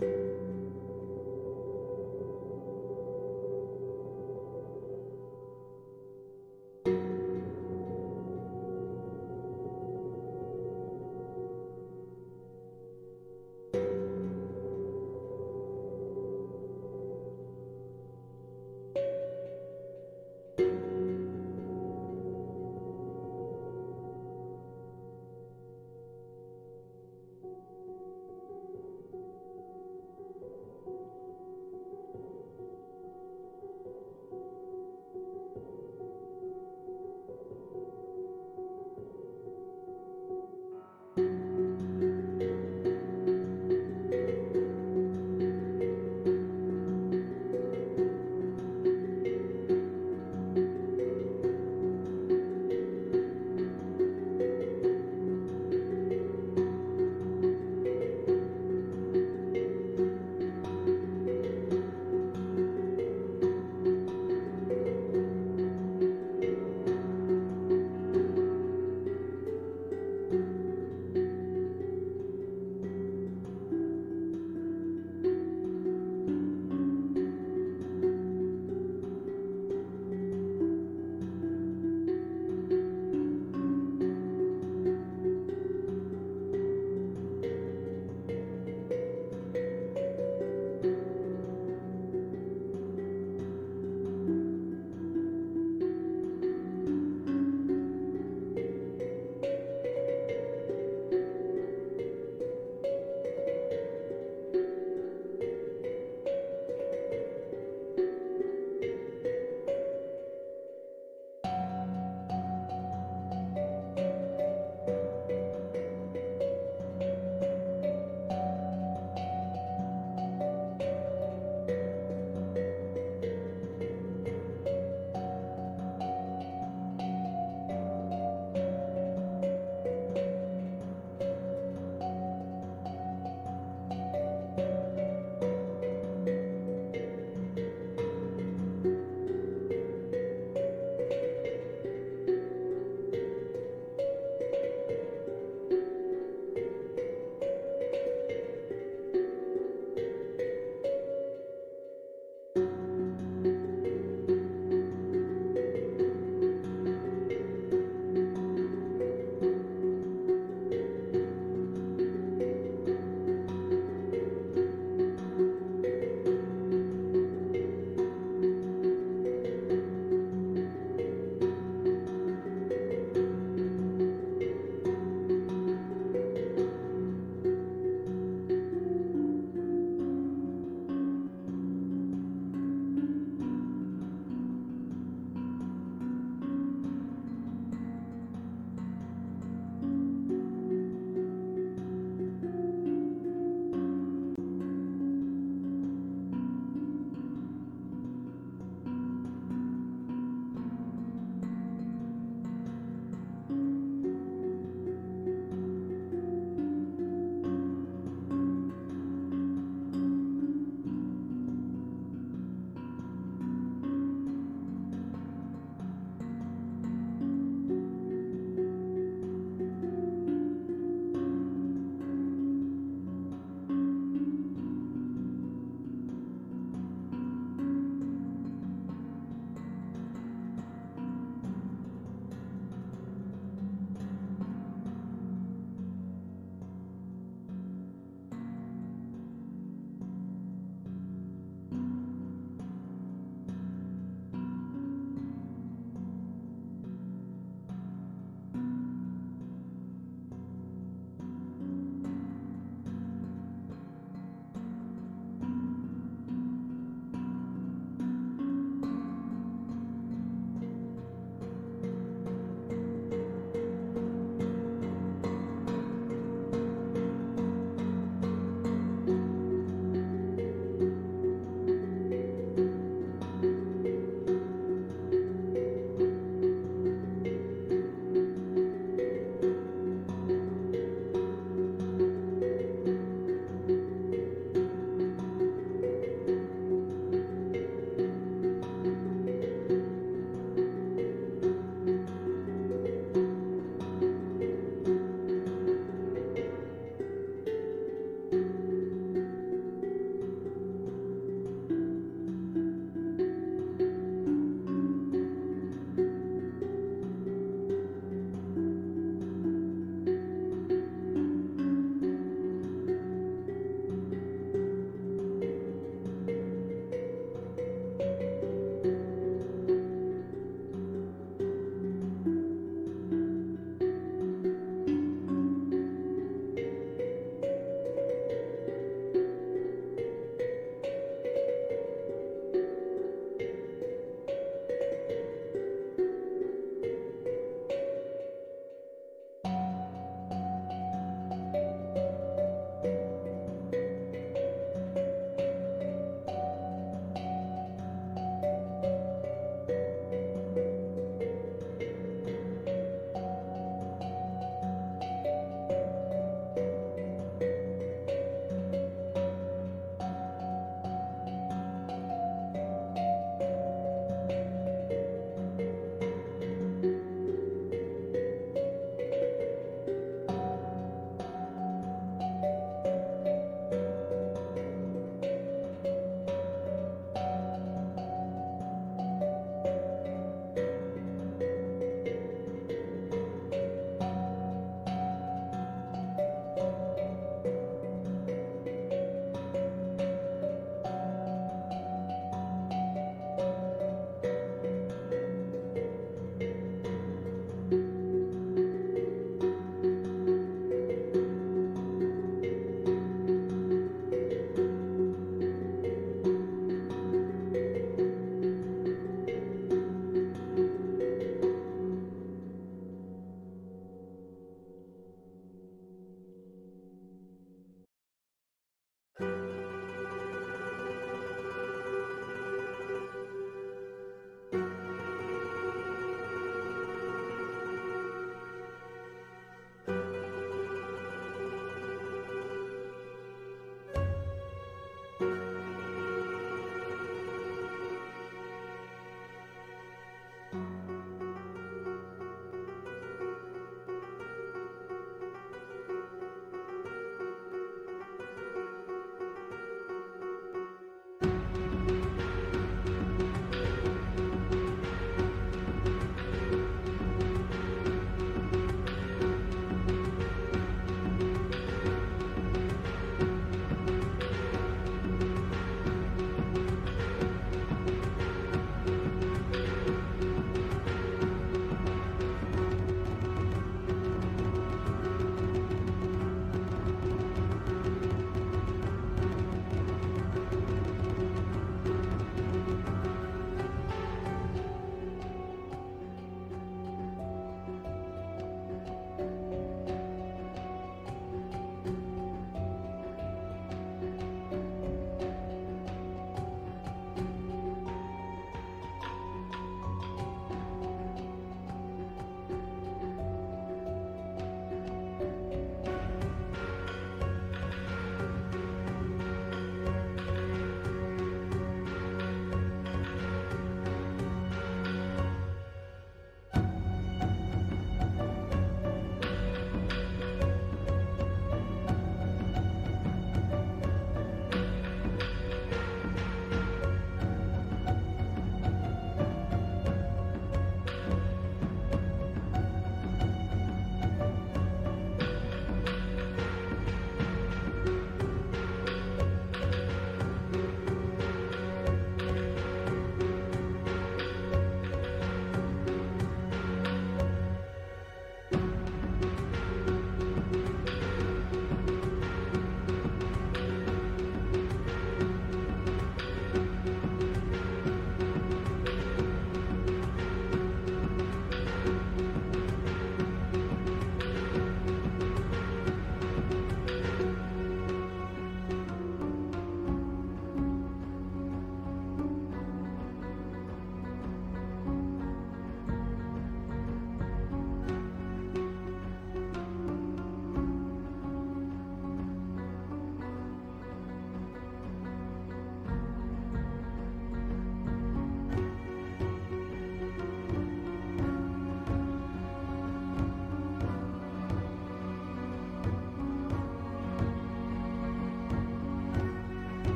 you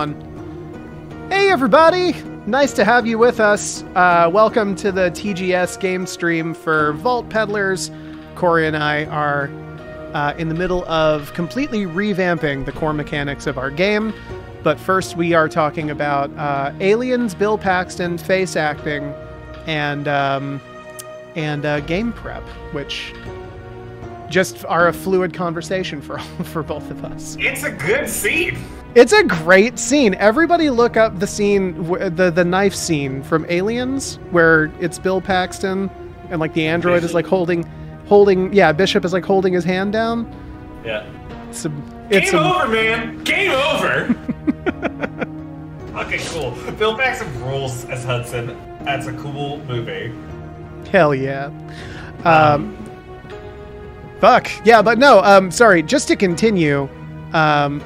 on. Hey, everybody! Nice to have you with us. Uh, welcome to the TGS game stream for Vault Peddlers. Corey and I are uh, in the middle of completely revamping the core mechanics of our game. But first, we are talking about uh, aliens, Bill Paxton, face acting, and um, and uh, game prep, which just are a fluid conversation for for both of us. It's a good scene. It's a great scene. Everybody look up the scene, the the knife scene from Aliens, where it's Bill Paxton and like the android is like holding, holding. Yeah, Bishop is like holding his hand down. Yeah. It's a, it's Game a, over, man. Game over. okay, cool. Bill Paxton rules as Hudson. That's a cool movie. hell yeah. Um, fuck yeah, but no. Um, sorry. Just to continue, um,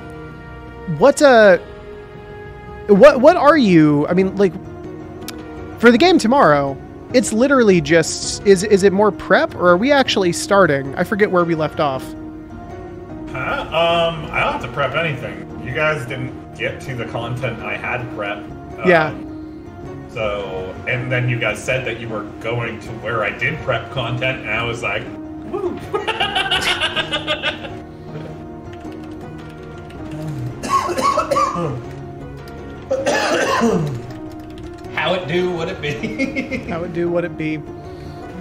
what uh, what what are you? I mean, like for the game tomorrow. It's literally just is is it more prep or are we actually starting? I forget where we left off. Huh? Um, I don't have to prep anything. You guys didn't get to the content I had prep. Um, Yeah. So, and then you guys said that you were going to where I did prep content, and I was like, woo. How it do, would it be? How it do what it be?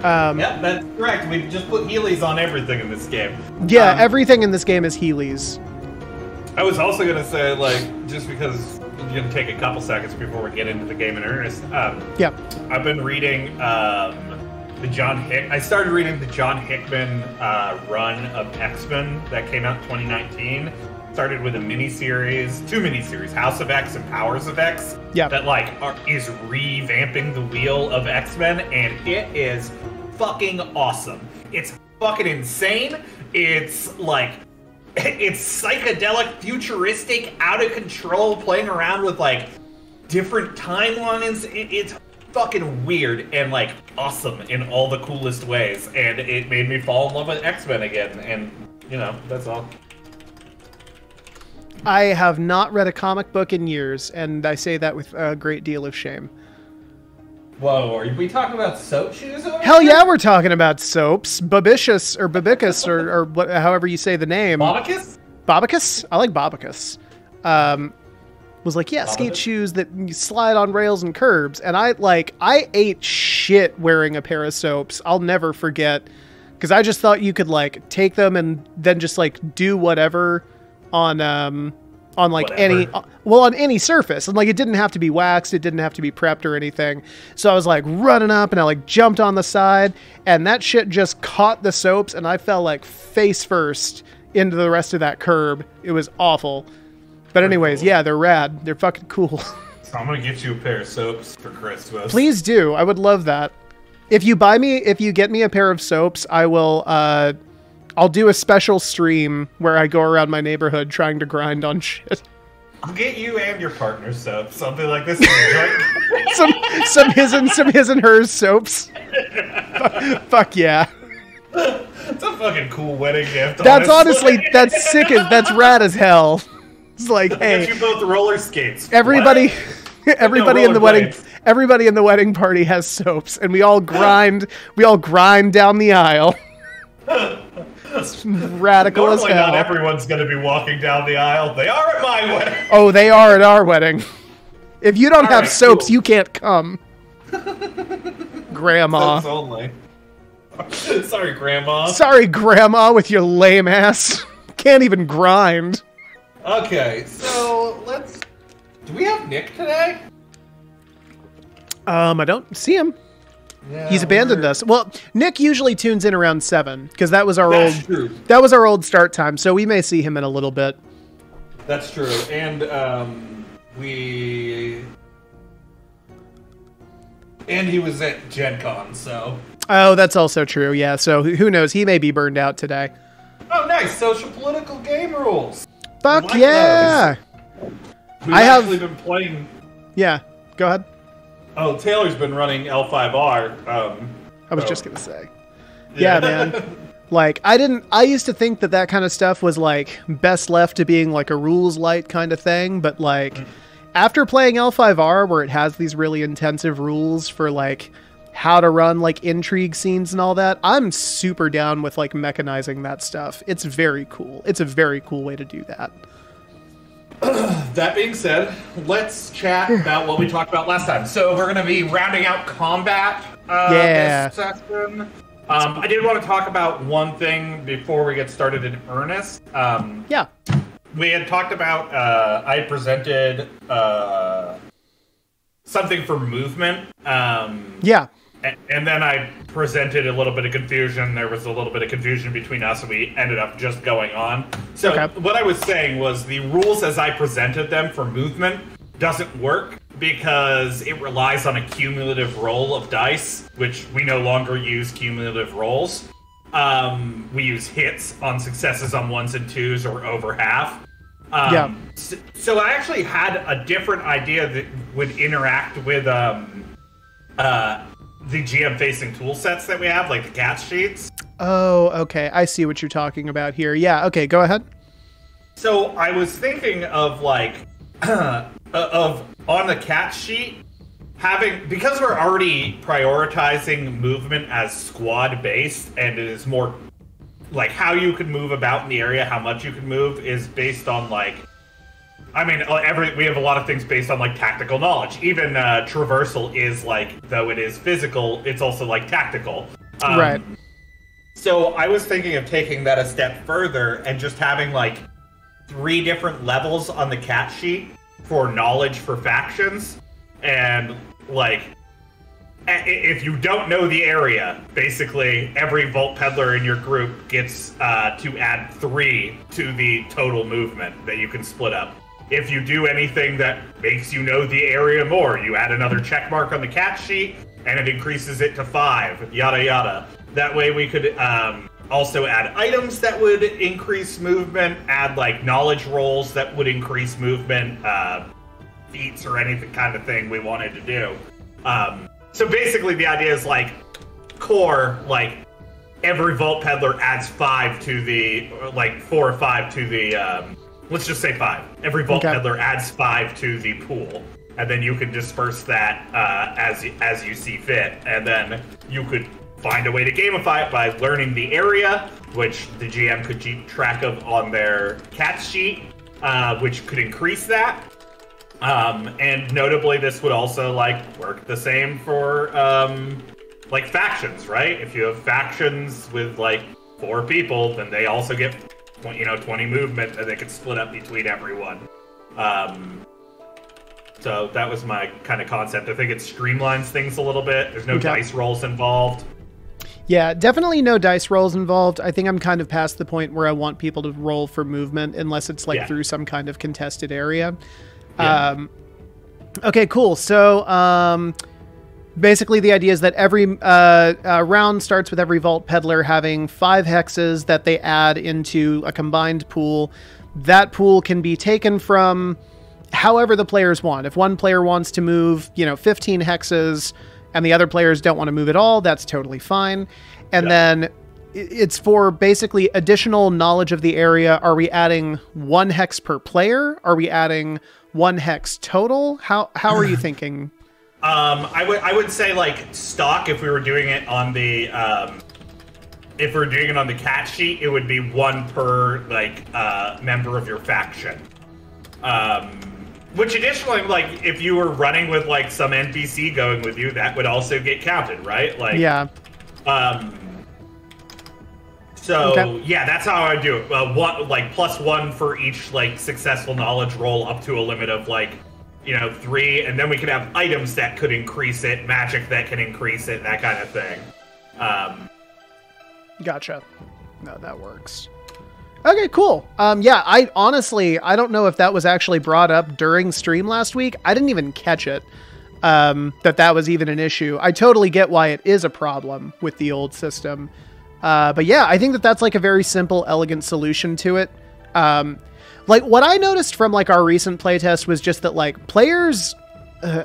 Um, yeah, that's correct. We've just put Heelys on everything in this game. yeah, Um, everything in this game is Heelys. I was also gonna say, like, just because you're gonna take a couple seconds before we get into the game in earnest. Um, Yeah. I've been reading um, the John Hick. I started reading the John Hickman uh, run of X Men that came out in 2019. Started with a mini series, two mini series, House of X and Powers of X. Yeah. That like are, is revamping the wheel of X Men, and it is fucking awesome. It's fucking insane. It's like it's psychedelic, futuristic, out of control, playing around with like different timelines. It, it's fucking weird and like awesome in all the coolest ways, and it made me fall in love with X Men again. And you know, that's all. I have not read a comic book in years, and I say that with a great deal of shame. Whoa, are we talking about soap shoes? Over Hell yeah, we're talking about soaps. Babicious or Babicus or, or what, however you say the name. Monicus? Bobicus? I like Bobicus. Um, was like, yeah, skate shoes that you slide on rails and curbs. And I like, I ate shit wearing a pair of soaps. I'll never forget because I just thought you could like take them and then just like do whatever on um on like any Whatever. well on any surface. And like it didn't have to be waxed. It didn't have to be prepped or anything. So i was like running up and i like jumped on the side. And that shit just caught the soaps. And i fell like face first into the rest of that curb. It was awful. But anyways cool. yeah they're rad. They're fucking cool. So I'm gonna get you a pair of soaps for Christmas. please do. I would love that. If you buy me if you get me a pair of soaps i will uh i'll do a special stream where i go around my neighborhood trying to grind on shit I'll get you and your partner soaps. Something like this is a joint. some some his and some his and hers soaps. Fuck yeah. it's a fucking cool wedding gift. That's honestly that's sick as that's rad as hell. It's like, Get hey, you both roller skates. everybody everybody in the wedding everybody in the wedding party has soaps and we all grind we all grind down the aisle. It's radical as Normally, not everyone's going to be walking down the aisle. They are at my wedding. Oh, they are at our wedding. If you don't All have right, soaps, cool. you can't come. Grandma. Soaps only. Sorry, Grandma. Sorry, Grandma, with your lame ass. Can't even grind. Okay, so let's. Do we have Nick today? Um, I don't see him. Yeah, He's abandoned we're- us. Well, Nick usually tunes in around seven because that was our That's old true. that was our old start time. So we may see him in a little bit. That's true. And um, we. And he was at Gen Con, so. Oh, that's also true. Yeah. So who who knows? He may be burned out today. Oh, nice! Social political game rules. Fuck like yeah. We've I have- actually been playing. Yeah. Go ahead. Oh, Taylor's been running L5R. Um, I was Oh. just gonna say. Yeah, man. Like I didn't. I used to think that that kind of stuff was like best left to being like a rules light kind of thing, but like after playing L5R, where it has these really intensive rules for like how to run like intrigue scenes and all that, I'm super down with like mechanizing that stuff. It's very cool. It's a very cool way to do that. That being said, let's chat about what we talked about last time. So we're going to be rounding out combat uh, Yeah. this session. Um, I did want to talk about one thing before we get started in earnest. Um, Yeah. we had talked about uh, I presented uh, something for movement. Um, Yeah. a- and then I presented a little bit of confusion. There was a little bit of confusion between us, and we ended up just going on. So Okay. what I was saying was the rules as I presented them for movement doesn't work because it relies on a cumulative roll of dice, which we no longer use cumulative rolls. Um, we use hits on successes on ones and twos or over half. Um, Yeah. So I actually had a different idea that would interact with um, uh, the GM facing tool sets that we have, like the cat sheets. Oh, okay. I see what you're talking about here. Yeah. Okay. Go ahead. So I was thinking of like uh, of on the cat sheet having because we're already prioritizing movement as squad based and it is more like how you can move about in the area, how much you can move is based on like I mean, uh, every we have a lot of things based on like tactical knowledge. Even uh, traversal is like, though it is physical, it's also like tactical. Um, Right. So I was thinking of taking that a step further and just having like three different levels on the cat sheet for knowledge for factions, and like if you don't know the area, basically every Vault Peddler in your group gets uh, to add three to the total movement that you can split up. If you do anything that makes you know the area more, you add another check mark on the cat sheet, and it increases it to five. Yada yada. That way, we could um, also add items that would increase movement, add like knowledge rolls that would increase movement, uh, feats or anything kind of thing we wanted to do. Um, so basically, the idea is like core, like every Vault Peddler adds five to the, like four or five to the, um, let's just say five. Every Vault Okay. Peddler adds five to the pool. And then you can disperse that uh, as as you see fit, and then you could find a way to gamify it by learning the area, which the GM could keep track of on their cat sheet, uh, which could increase that. Um, and notably, this would also like work the same for um, like factions, right? If you have factions with like four people, then they also get 20, you know 20 movement, and they can split up between everyone. Um, so that was my kind of concept. I think it streamlines things a little bit. There's no Okay. dice rolls involved. Yeah, definitely no dice rolls involved. I think I'm kind of past the point where I want people to roll for movement unless it's like Yeah. through some kind of contested area. Yeah. Um, okay, cool. So um, basically, the idea is that every uh, uh, round starts with every Vault Peddler having five hexes that they add into a combined pool. That pool can be taken from however the players want. If one player wants to move, you know, 15 hexes and the other players don't want to move at all, that's totally fine. And Yeah. then it's for basically additional knowledge of the area. Are we adding one hex per player? Are we adding one hex total? How how are you thinking? Um, I would I would say like stock if we were doing it on the um, if we are doing it on the cat sheet, it would be one per like uh, member of your faction. Um, which additionally, like if you were running with like some NPC going with you, that would also get counted, right? Like Yeah. Um. So Okay. yeah, that's how I do it. Uh, one like plus one for each like successful knowledge roll up to a limit of like you know three, and then we could have items that could increase it, magic that can increase it, that kind of thing. Um. Gotcha. No, that works. Okay, cool. Um, yeah, I honestly, I don't know if that was actually brought up during stream last week. I didn't even catch it. Um, that that was even an issue. I totally get why it is a problem with the old system. Uh, but yeah, I think that that's like a very simple, elegant solution to it. Um, like what I noticed from like our recent playtest was just that like players, uh,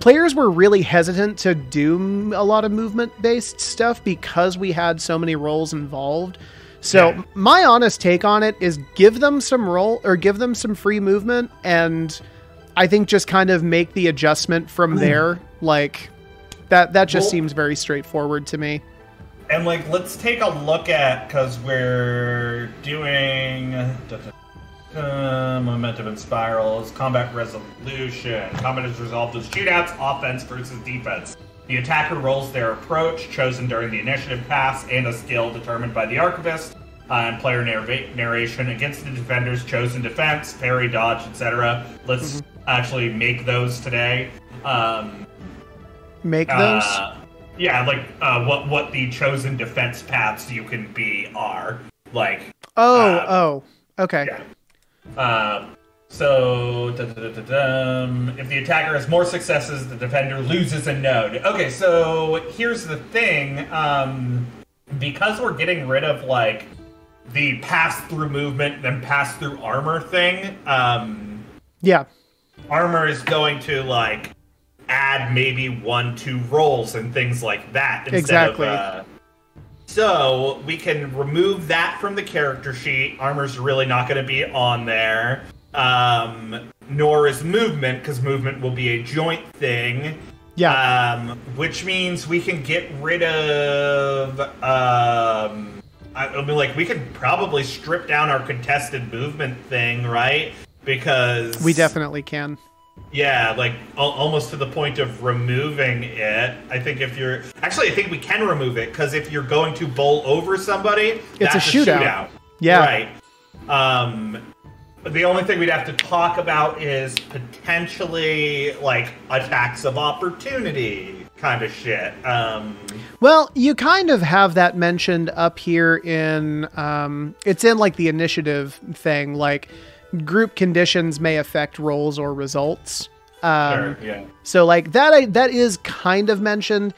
players were really hesitant to do a lot of movement based stuff because we had so many roles involved. So Yeah. my honest take on it is give them some roll or give them some free movement and I think just kind of make the adjustment from there. Like that that just Well- seems very straightforward to me. And like, let's take a look at because we're doing da, momentum and spirals, combat resolution. Combat is resolved as shootouts, offense versus defense. The attacker rolls their approach, chosen during the initiative pass, and a skill determined by the archivist. Uh, and player narra- narration against the defender's chosen defense, parry, dodge, etc. Let's actually make those today. Um, Make those. uh, yeah, like uh, what what the chosen defense paths you can be are. Like, oh, uh, oh. Okay. yeah. Um, so, da, da, da, if the attacker has more successes, the defender loses a node. Okay, so here's the thing. Um, because we're getting rid of like the pass through movement, then pass through armor thing. Um, Yeah. armor is going to like add maybe one two rolls and things like that instead Exactly. of uh, so we can remove that from the character sheet armor's really not going to be on there um nor is movement because movement will be a joint thing Yeah. um, which means we can get rid of. Um, I, I mean, like we could probably strip down our contested movement thing, right? Because we definitely can. Yeah, like al- almost to the point of removing it. I think if you're actually, I think we can remove it because if you're going to bowl over somebody, It's a that's shootout. Yeah. right. Um, the only thing we'd have to talk about is potentially like attacks of opportunity kind of shit. Um, Well, you kind of have that mentioned up here in um it's in like the initiative thing like group conditions may affect roles or results. Um sure, yeah. so like that I, that is kind of mentioned.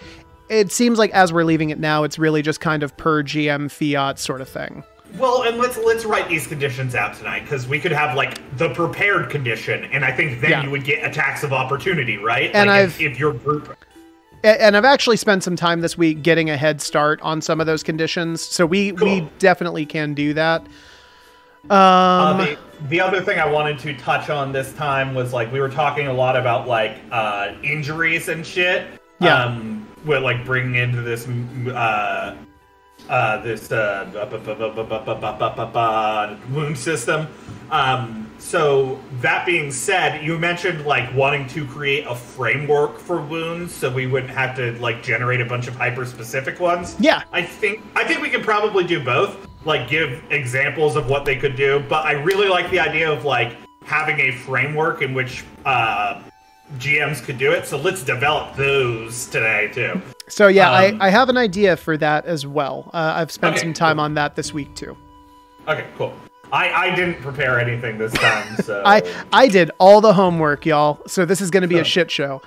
It seems like as we're leaving it now it's really just kind of per GM fiat sort of thing. Well, and let's let's write these conditions out tonight because we could have like the prepared condition, and I think then Yeah. you would get attacks of opportunity, right? And like I've- if, if your group and I've actually spent some time this week getting a head start on some of those conditions. So we we definitely can do that. Um, uh, the, the, other thing I wanted to touch on this time was like we were talking a lot about like uh, injuries and shit. Yeah. Um, with like bringing into this uh, uh, this wound system. Um, so that being said, you mentioned like wanting to create a framework for wounds, so we wouldn't have to like generate a bunch of hyper specific ones. Yeah, I think I think we could probably do both. Like give examples of what they could do, but I really like the idea of like having a framework in which uh, GMs could do it. So let's develop those today too. So yeah, Um, I, I have an idea for that as well. Uh, I've spent Okay, some time cool. on that this week too. Okay, cool. I, I didn't prepare anything this time, so I I did all the homework, y'all. So this is going to be a shit show.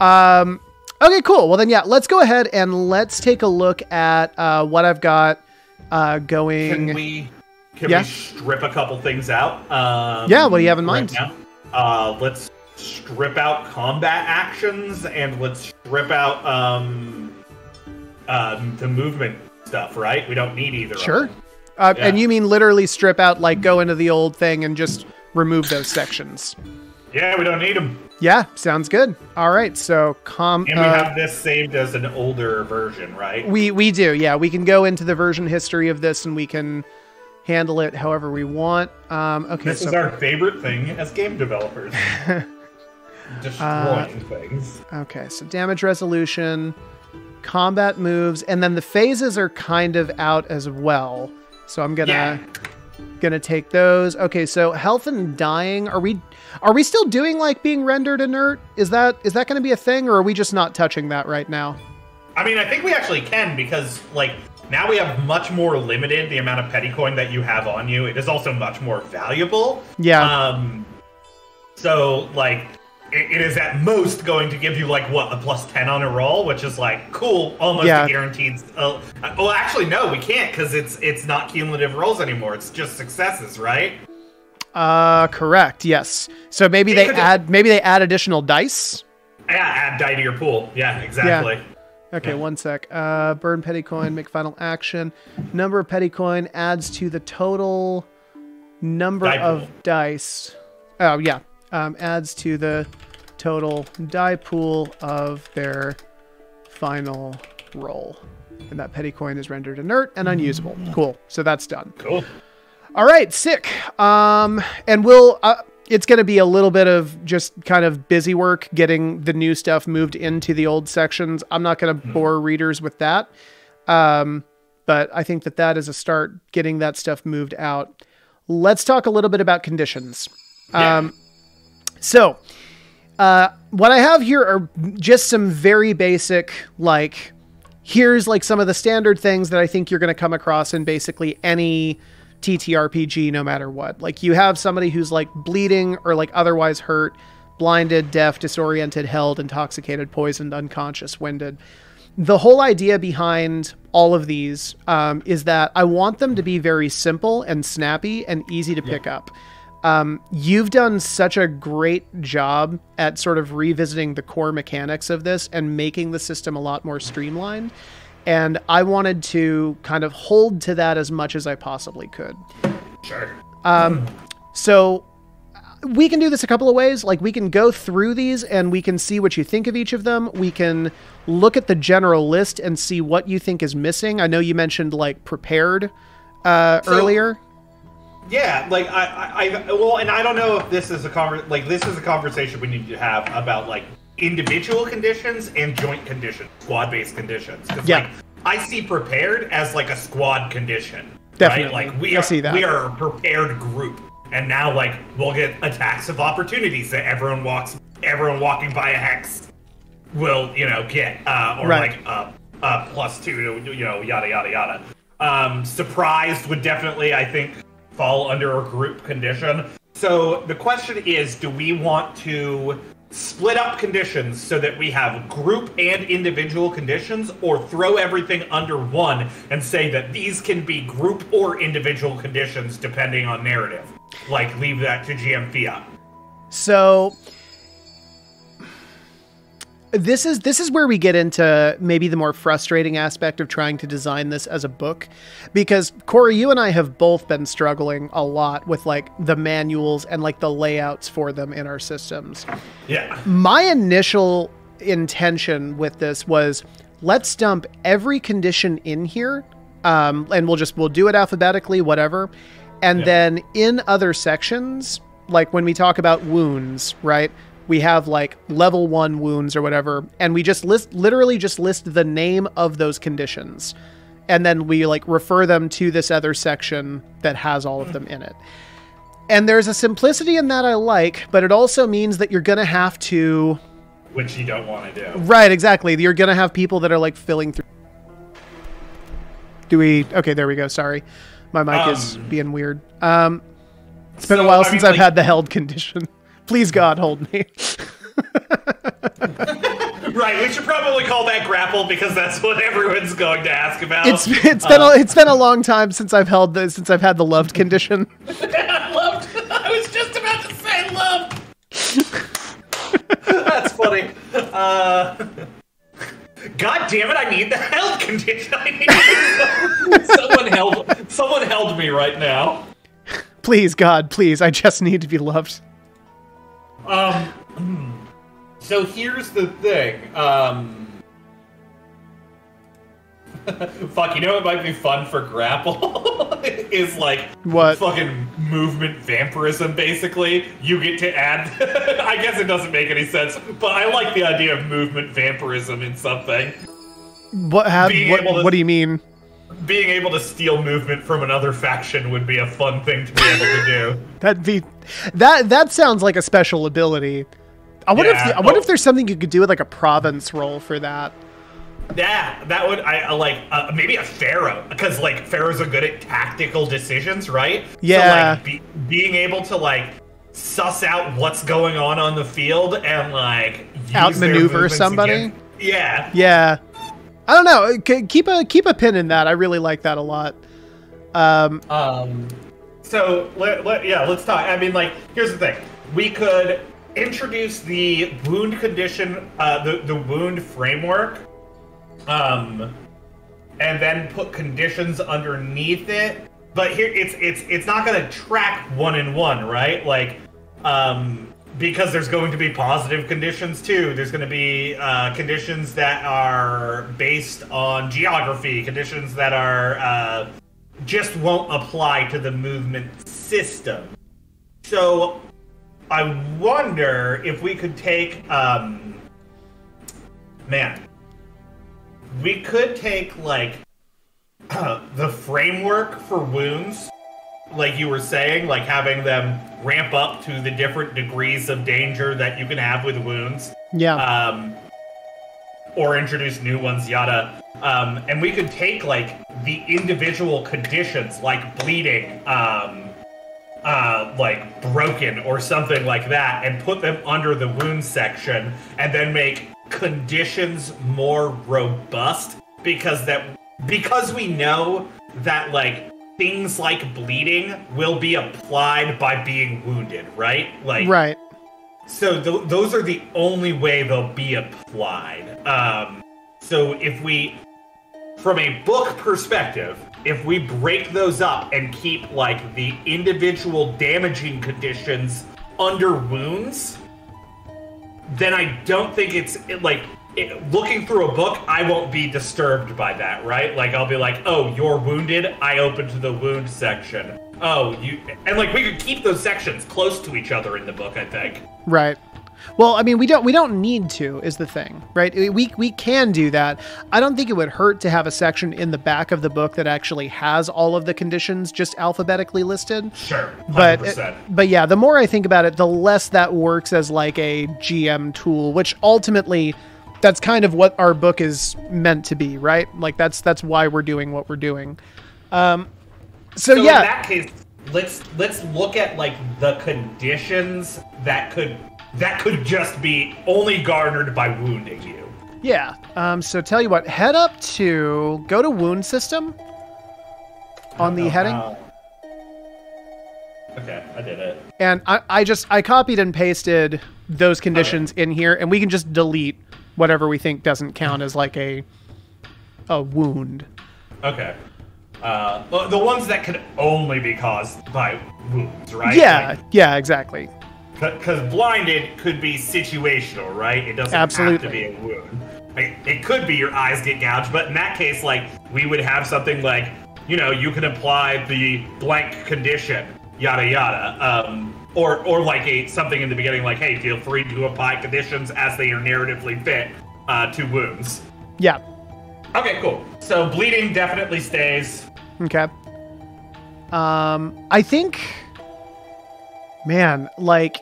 Um, okay, cool. Well then, yeah, let's go ahead and let's take a look at uh, what I've got uh, going. can we can Yeah. we strip a couple things out? Um, Yeah, what do you have in right mind? now? Uh, let's strip out combat actions and let's strip out um, uh, the movement stuff. Right? We don't need either. of Sure. them. Uh, Yeah. And you mean literally strip out, like go into the old thing and just remove those sections? Yeah, we don't need them. Yeah, sounds good. All right, so com. And we uh, have this saved as an older version, right? We we do, yeah. We can go into the version history of this, and we can handle it however we want. Um, okay, This so is our favorite thing as game developers. Uh, Destroying things. okay, so damage resolution, combat moves, and then the phases are kind of out as well. So I'm gonna Yeah. gonna take those. Okay, so health and dying. Are we are we still doing like being rendered inert? Is that is that gonna be a thing, or are we just not touching that right now? I mean, I think we actually can because, like, now we have much more limited the amount of petty coin that you have on you. It is also much more valuable. Yeah. Um. So, like, it, it is at most going to give you like what a plus ten on a roll, which is like cool, almost Yeah. a guaranteed. Uh, well, actually, no, we can't because it's it's not cumulative rolls anymore. It's just successes, right? Uh, correct. Yes. So maybe they add maybe they add additional dice. Yeah, add die to your pool. Yeah, exactly. Yeah. Okay, Yeah. one sec. Uh, burn petty coin, make final action. Number of petty coin adds to the total number Die of pool. dice. Oh yeah. um, adds to the total die pool of their final roll. And that petty coin is rendered inert and unusable. Cool. So that's done. Cool. All right, sick. Um, and we'll. Uh, it's going to be a little bit of just kind of busy work getting the new stuff moved into the old sections. I'm not going to bore readers with that, um, but I think that that is a start. Getting that stuff moved out. Let's talk a little bit about conditions. Yeah. Um, so, uh, what I have here are just some very basic, like, here's like some of the standard things that I think you're going to come across in basically any TTRPG, no matter what. Like, you have somebody who's like bleeding or like otherwise hurt, blinded, deaf, disoriented, held, intoxicated, poisoned, unconscious, winded. The whole idea behind all of these um, is that I want them to be very simple and snappy and easy to pick up. Um, you've done such a great job at sort of revisiting the core mechanics of this and making the system a lot more streamlined. And I wanted to kind of hold to that as much as I possibly could. Sure. Um, So we can do this a couple of ways. Like we can go through these and we can see what you think of each of them. We can look at the general list and see what you think is missing. I know you mentioned like prepared uh, So- earlier. Yeah, like I, I, I, well, and I don't know if this is a conver- like this is a conversation we need to have about like individual conditions and joint conditions, squad-based conditions. Yeah. like, I see prepared as like a squad condition. Definitely. Right? Like we I are, see that. we are a prepared group, and now like we'll get attacks of opportunities that everyone walks, everyone walking by a hex will you know get, uh, or Right. like uh, plus two, you know, yada yada yada. Um, surprised would definitely, I think, fall under a group condition. So the question is, do we want to split up conditions so that we have group and individual conditions, or throw everything under one and say that these can be group or individual conditions depending on narrative? Like leave that to GM Fiat. So this is this is where we get into maybe the more frustrating aspect of trying to design this as a book because Corey you and I have both been struggling a lot with like the manuals and like the layouts for them in our systems. Yeah. My initial intention with this was let's dump every condition in here um, and we'll just we'll do it alphabetically whatever and Yeah. then in other sections like when we talk about wounds right we have like level one wounds or whatever and we just list literally just list the name of those conditions and then we like refer them to this other section that has all of them in it and there's a simplicity in that i like but it also means that you're gonna have to Which you don't want to do. Right, exactly. You're gonna have people that are like filling through. Do we? Okay, there we go. Sorry, my mic is Um, being weird. Um, it's been a So, while I since mean, I've like- had the held condition. Please God, hold me. Right, we should probably call that grapple because that's what everyone's going to ask about. It's it's been a, it's been a long time since I've held the since I've had the loved condition. I loved. I was just about to say love. That's funny. Uh, God damn it! I need the held condition. I need someone held. Someone held me right now. Please God, please. I just need to be loved. Um. So here's the thing. Um. Fuck, you know what might be fun for grapple is like What? fucking movement vampirism. Basically, you get to add. I guess it doesn't make any sense, but I like the idea of movement vampirism in something. What? Being what? to- What do you mean? Being able to steal movement from another faction would be a fun thing to be able to do. That'd be that. That sounds like a special ability. I wonder Yeah, if I wonder oh. if there's something you could do with like a province roll for that. Yeah, that would I I like uh, maybe a pharaoh because like pharaohs are good at tactical decisions, right? Yeah. So, like be, being able to like suss out what's going on on the field and like Outmaneuver somebody? against- yeah. Yeah, I don't know. K- Keep a keep a pin in that. I really like that a lot. Um, Um. So let, let yeah, let's talk. I mean, like, here's the thing: we could introduce the wound condition, uh, the the wound framework, um, and then put conditions underneath it. But here, it's it's it's not going to track one in one, right? Like, um, because there's going to be positive conditions too. There's going to be uh, conditions that are based on geography, conditions that are uh, just won't apply to the movement system. So I wonder if we could take, um, man, we could take like the framework for wounds like you were saying, like having them ramp up to the different degrees of danger that you can have with wounds. Yeah. Um, or introduce new ones, yada. Um, and we could take like the individual conditions, like bleeding, um, uh, like broken or something like that, and put them under the wound section, and then make conditions more robust because that because we know that like things like bleeding will be applied by being wounded, right? Like, right. So th- those are the only way they'll be applied. Um, so if we, from a book perspective, if we break those up and keep like the individual damaging conditions under wounds, then I don't think it's like it, looking through a book, I won't be disturbed by that, right? Like I'll be like, "Oh, you're wounded." I open to the wound section. Oh, you and like we could keep those sections close to each other in the book. I think. Right. Well, I mean, we don't we don't need to is the thing, right? We we can do that. I don't think it would hurt to have a section in the back of the book that actually has all of the conditions just alphabetically listed. Sure, 100%. but uh, but yeah, the more I think about it, the less that works as like a GM tool, which ultimately that's kind of what our book is meant to be, right? Like that's that's why we're doing what we're doing. Um, so, so yeah, in that case, let's let's look at like the conditions that could that could just be only garnered by wounding you. Yeah. Um, so tell you what, head up to go to wound system on the heading. Uh, okay, I did it. And I, I just I copied and pasted those conditions okay. in here, and we can just delete whatever we think doesn't count as like a a wound. Okay. Uh, the ones that could only be caused by wounds, right? Yeah, like, yeah, exactly. Because blinded could be situational, right? It doesn't Absolutely. have to be a wound. Like, it could be your eyes get gouged, but in that case, like we would have something like, you know, you can apply the blank condition, yada yada. Um, or or like a something in the beginning like hey feel free to apply conditions as they are narratively fit uh, to wounds. Yeah. Okay cool. So bleeding definitely stays. Okay. Um i think man like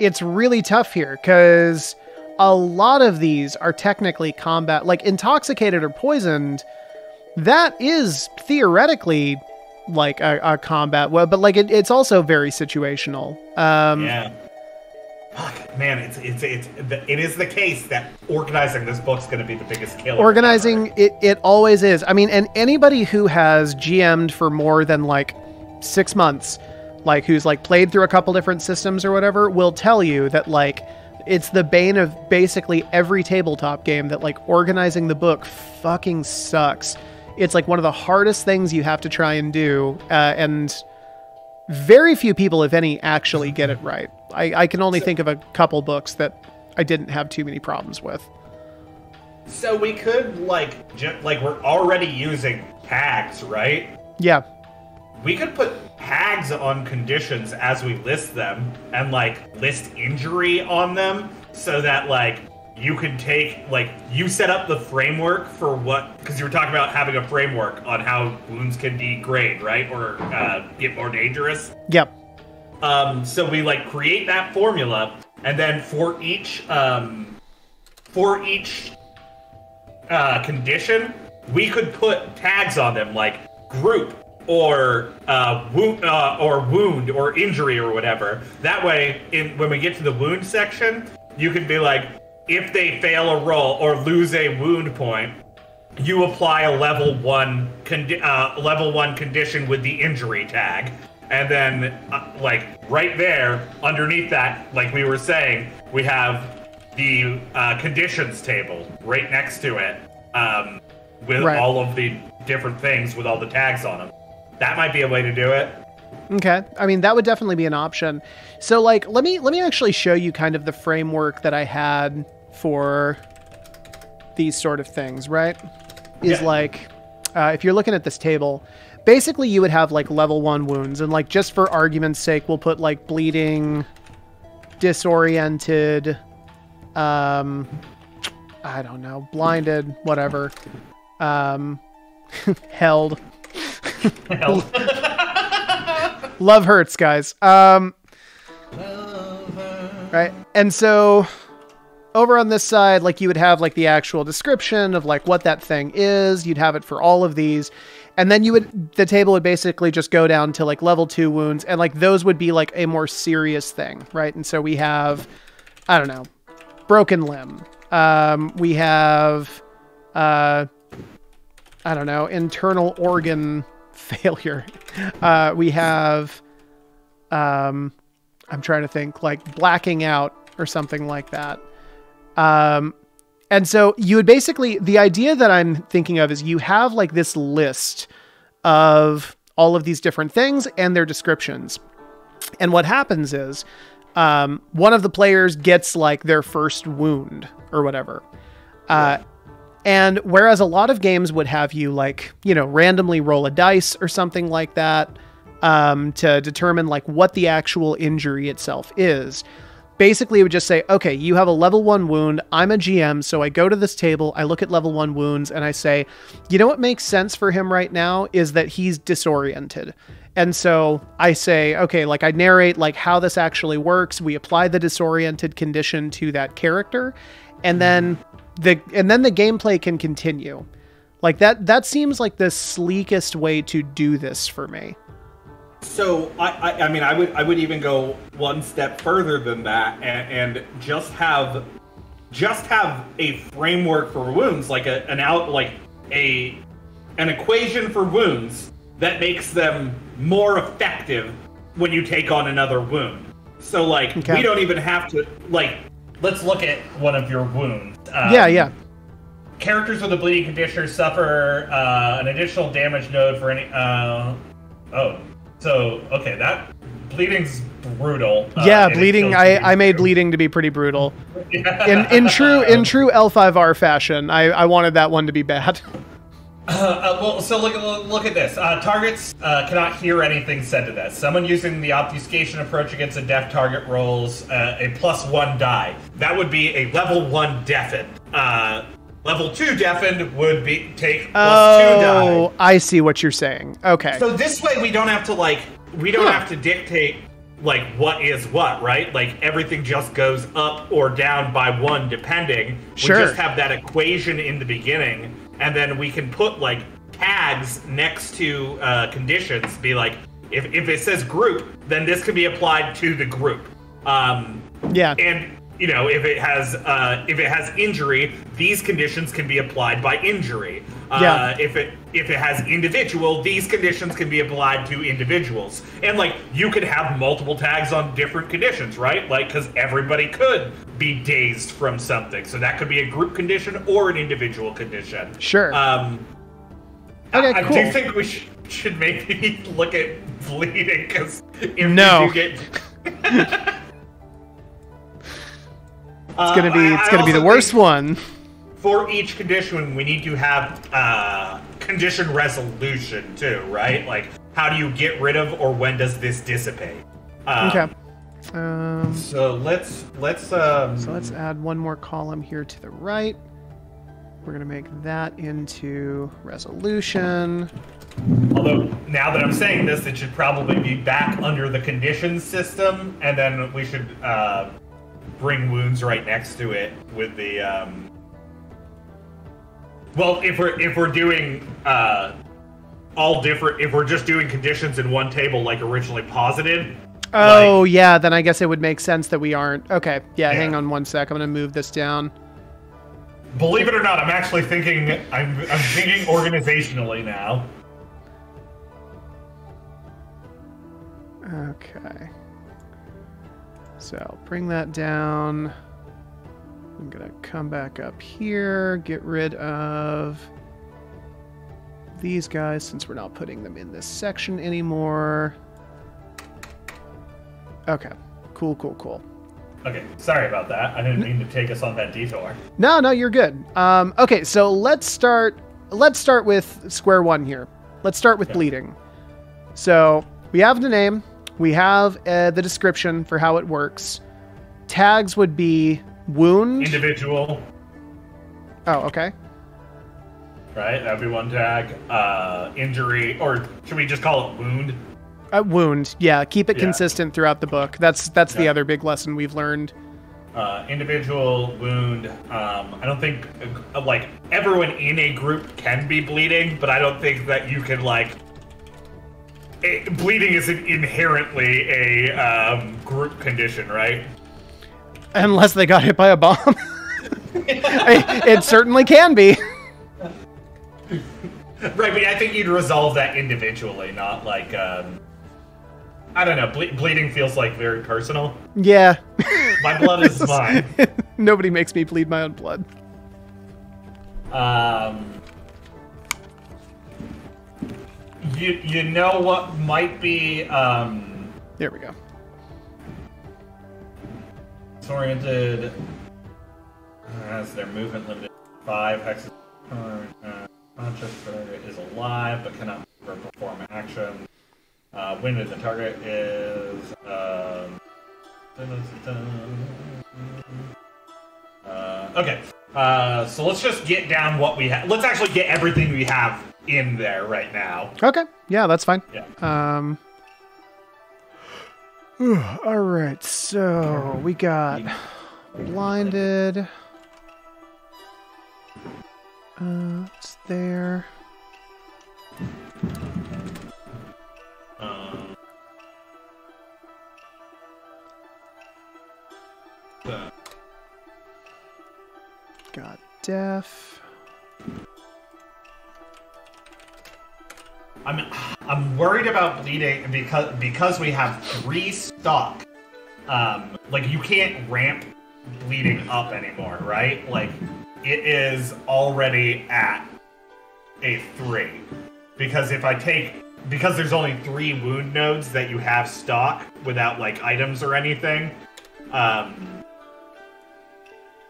it's really tough here because a lot of these are technically combat like intoxicated or poisoned. That is theoretically like a, a combat well but like it, it's also very situational. Um yeah. Fuck, man it's it's it's it is the case that organizing this book's going to be the biggest killer organizing it it always is. I mean and anybody who has gm'd for more than like six months like who's like played through a couple different systems or whatever will tell you that like it's the bane of basically every tabletop game that like organizing the book fucking sucks it's like one of the hardest things you have to try and do, uh, and very few people, if any, actually get it right. I, I can only so, think of a couple books that I didn't have too many problems with. So we could like, like we're already using tags, right? Yeah. We could put tags on conditions as we list them, and like list injury on them, so that like you can take like you set up the framework for what because you were talking about having a framework on how wounds can degrade right? Or uh, get more dangerous. Yep. Um, so we like create that formula and then for each um, for each uh, condition we could put tags on them like group or uh, wound uh, or wound or injury or whatever. That way in when we get to the wound section you can be like if they fail a roll or lose a wound point, you apply a level one condi- uh, level one condition with the injury tag, and then uh, like right there underneath that, like we were saying, we have the uh, conditions table right next to it um, with right. all of the different things with all the tags on them. That might be a way to do it. Okay. I mean, that would definitely be an option. So like let me let me actually show you kind of the framework that I had for these sort of things, right? Is Yeah. like uh, if you're looking at this table, basically you would have like level 1 wounds and like just for argument's sake, we'll put like bleeding, disoriented, um I don't know, blinded, whatever. Um held Hell. love hurts guys um right and so over on this side like you would have like the actual description of like what that thing is. You'd have it for all of these. And then you would the table would basically just go down to like level two wounds. And like those would be like a more serious thing right? And so we have i don't know broken limb. Um we have uh i don't know internal organ failure. Uh we have um i'm trying to think like blacking out or something like that um and so you would basically the idea that i'm thinking of is you have like this list of all of these different things and their descriptions. And what happens is um, one of the players gets like their first wound or whatever. Uh, and whereas a lot of games would have you like, you know, randomly roll a dice or something like that um, to determine like what the actual injury itself is, basically it would just say, okay, you have a level one wound. I'm a GM, so I go to this table, I look at level one wounds, and I say, you know what makes sense for him right now is that he's disoriented. And so I say, okay, like I narrate like how this actually works. We apply the disoriented condition to that character, and then the and then the gameplay can continue. Like that that seems like the sleekest way to do this for me. So I, I, I mean, I would, I would even go one step further than that, and, and just have, just have a framework for wounds, like a, an out, like a, an equation for wounds that makes them more effective when you take on another wound. So like, Okay. we don't even have to like. Let's look at one of your wounds. Um, yeah, yeah. characters with a bleeding condition suffer uh, an additional damage node for any. Uh, oh, so okay, that bleeding's brutal. uh, yeah, it bleeding I. I made bleeding to be pretty brutal. In in true in true L5R fashion, I, I wanted that one to be bad. Uh, well, so look, look look at this. Uh, targets uh, cannot hear anything said to this. Someone using the obfuscation approach against a deaf target rolls uh, a plus one die. That would be a level one deafened. Level two deafened would be take plus two die. Oh, I see what you're saying. Okay. So this way we don't have to like we don't Huh. have to dictate like what is what, right? Like everything just goes up or down by one depending. Sure. We just have that equation in the beginning and then we can put like tags next to uh, conditions be like if, if it says group, then this can be applied to the group. Um, yeah. and you know if it has uh, if it has injury these conditions can be applied by injury uh, Yeah. if it if it has individual these conditions can be applied to individuals and like you could have multiple tags on different conditions right like because everybody could be dazed from something so that could be a group condition or an individual condition Sure. um Okay, I, I cool. do think we should, should maybe look at bleeding because if No. you do get it's gonna be it's gonna be the worst one. for each condition, we need to have uh, condition resolution too, right? Like, how do you get rid of, or when does this dissipate? Um, Okay. Um, So let's let's um. so let's add one more column here to the right. We're gonna make that into resolution. Although now that I'm saying this, it should probably be back under the conditions system, and then we should uh, bring wounds right next to it with the. Um... Well, if we're if we're doing uh, all different, if we're just doing conditions in one table like originally posited. Oh yeah, then I guess it would make sense that we aren't. Okay, yeah, Yeah. hang on one sec. I'm gonna move this down. Believe it or not, I'm actually thinking. I'm I'm thinking organizationally now. Okay. So I'll bring that down. I'm gonna come back up here, get rid of these guys since we're not putting them in this section anymore. Okay. Cool, cool, cool. Okay, sorry about that. I didn't mean to take us on that detour. No, no, you're good. Um, okay, so let's start. Let's start with square one here. Let's start with Okay. bleeding. So we have the name. We have uh, the description for how it works. Tags would be wound. Individual, oh, okay. right? That'd be one tag. Uh, injury, or should we just call it wound? Uh, wound. Yeah, keep it Yeah. consistent throughout the book. That's that's the other big lesson we've learned. Uh, individual wound. Um, I don't think uh, like everyone in a group can be bleeding, but I don't think that you can like. It, bleeding isn't inherently a um, group condition, right? Unless they got hit by a bomb. it, it certainly can be. Right, but I think you'd resolve that individually, not like. Um, I don't know. Ble- bleeding feels like very personal. Yeah. My blood is mine. Nobody makes me bleed my own blood. Um, you you know what might be um, There we go. It's oriented as their movement limited five hexes. Uh, conscious is alive but cannot perform action. Uh, winded the target is. Um, uh, okay, uh, so let's just get down what we have. Let's actually get everything we have in there right now. Okay. Yeah, that's fine. Yeah. Um. all right. So we got blinded. Uh, it's there. Um, Got deaf. I'm I'm worried about bleeding because because we have three stock. Um, like you can't ramp bleeding up anymore, right? Like it is already at a three. Because if I take because there's only three wound nodes that you have stock without like items or anything. Um,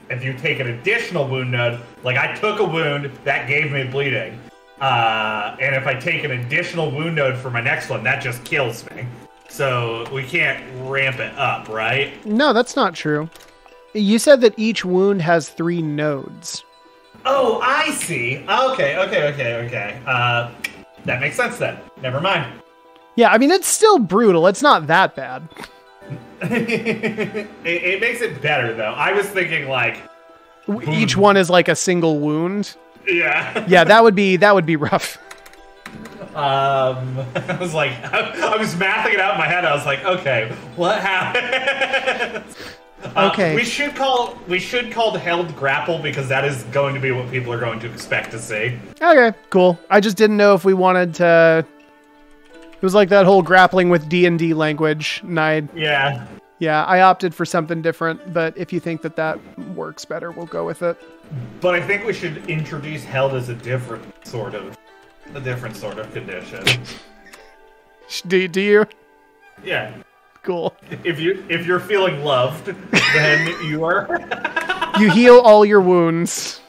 if you take an additional wound node, like I took a wound that gave me bleeding. Uh, and if I take an additional wound node for my next one, that just kills me. So we can't ramp it up, right? No, that's not true. You said that each wound has three nodes. Oh, I see. Okay, okay, okay, okay. Uh, that makes sense then. Never mind. Yeah, I mean it's still brutal. It's not that bad. it, it makes it better though. I was thinking like, W- Each one is like a single wound. Yeah. Yeah, that would be that would be rough. Um, I was like, I, was mathing it out in my head. I was like, okay, what happened? Uh, Okay. we should call we should call the held grapple because that is going to be what people are going to expect to see. Okay, cool. I just didn't know if we wanted to. It was like that whole grappling with D and D language, and I, Yeah. yeah, I opted for something different. But if you think that that works better, we'll go with it. But I think we should introduce held as a different sort of a different sort of condition. Do, do you? yeah. Cool. If you if you're feeling loved, then you are You heal all your wounds.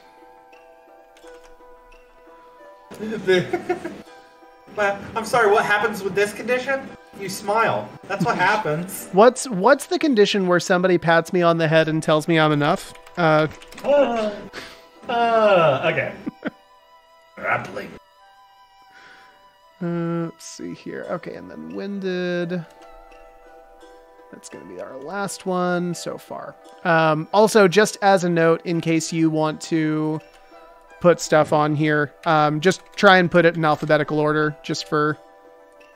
But I'm sorry, what happens with this condition? You smile. That's what happens. What's what's the condition where somebody pats me on the head and tells me I'm enough? Uh, Uh, uh, okay. Grappling. Uh, let's see here. Okay, and then winded. That's going to be our last one so far. Um, also, just as a note, in case you want to put stuff on here, um, just try and put it in alphabetical order, just for,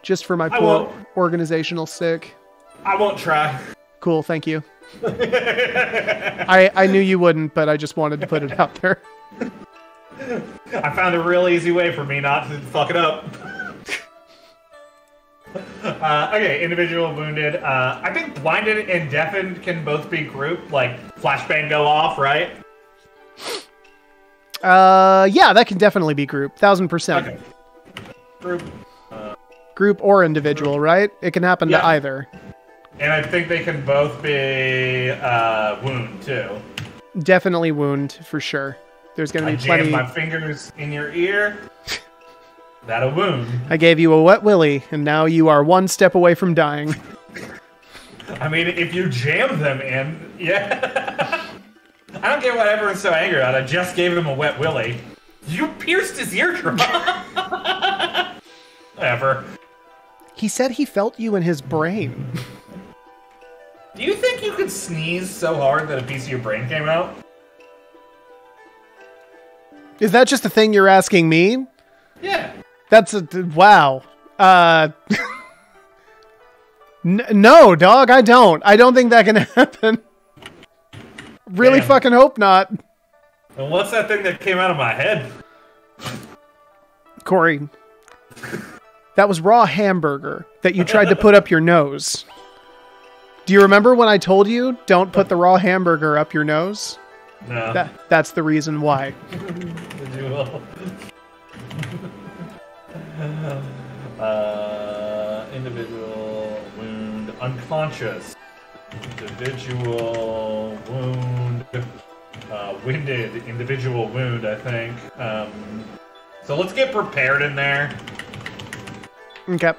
just for my poor organizational sake. I won't try. Cool, thank you. I I knew you wouldn't, but I just wanted to put it out there. I found a real easy way for me not to fuck it up. Uh, okay, individual wounded. Uh, I think blinded and deafened can both be grouped. Like flashbang go off, right? Uh, yeah, that can definitely be group, thousand percent. Okay. Group. Group or individual, right? It can happen Yeah. to either. And I think they can both be uh, wound too. Definitely wound for sure. There's going to I be jam plenty. my fingers in your ear. That a wound. I gave you a wet willy, and now you are one step away from dying. I mean, if you jam them in, yeah. I don't get what everyone's so angry about. I just gave him a wet willy. You pierced his eardrum. Whatever. He said he felt you in his brain. Do you think you could sneeze so hard that a piece of your brain came out? Is that just a thing you're asking me? Yeah. That's a wow. Uh, n- no, dog. I don't. I don't think that can happen. Really, Damn. fucking hope not, And what's that thing that came out of my head? Corey. That was raw hamburger that you tried to put up your nose. Do you remember when I told you don't put the raw hamburger up your nose? No. That that's the reason why. Individual. uh, individual wound unconscious. Individual wound uh, winded. Individual wound. I think. Um, so let's get prepared in there. Okay.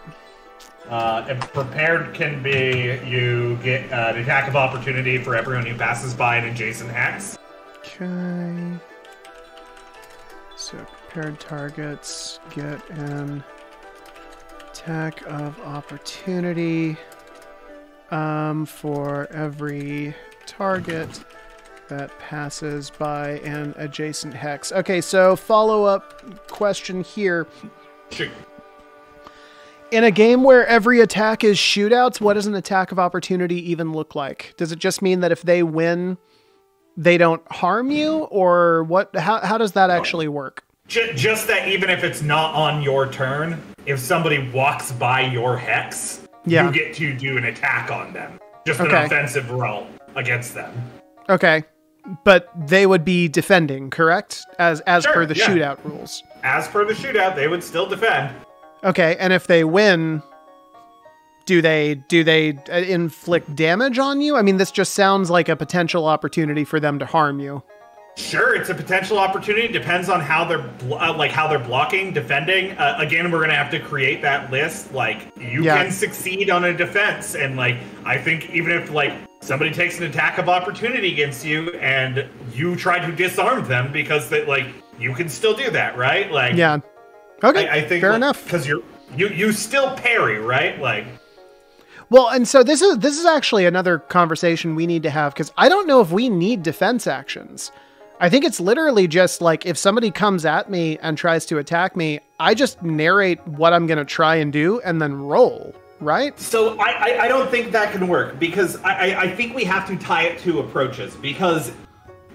Uh, and prepared can be you get uh, an attack of opportunity for everyone who passes by an adjacent hex. Okay. So prepared targets get an attack of opportunity um, for every target that passes by an adjacent hex. Okay, so follow up question here. Shoot. In a game where every attack is shootouts, what does an attack of opportunity even look like? Does it just mean that if they win, they don't harm you, or what? How how does that actually work? Just that even if it's not on your turn, if somebody walks by your hex, Yeah. you get to do an attack on them. Just Okay. an offensive roll against them. Okay, but they would be defending, correct? As as Sure, per the yeah. shootout rules. As per the shootout, they would still defend. Okay, and if they win, do they do they uh, inflict damage on you? I mean, this just sounds like a potential opportunity for them to harm you. Sure, it's a potential opportunity. Depends on how they're uh, like how they're blocking, defending. Uh, again, we're gonna have to create that list. Like you Yeah. can succeed on a defense, and like I think even if like somebody takes an attack of opportunity against you and you try to disarm them because they like you can still do that, right? Like Yeah. Okay. I, I think fair enough. because you're you you still parry, right? Like Well, and so this is this is actually another conversation we need to have because I don't know if we need defense actions. I think it's literally just like if somebody comes at me and tries to attack me, I just narrate what I'm gonna try and do and then roll, right? So I, I, I don't think that can work because I, I, I think we have to tie it to approaches because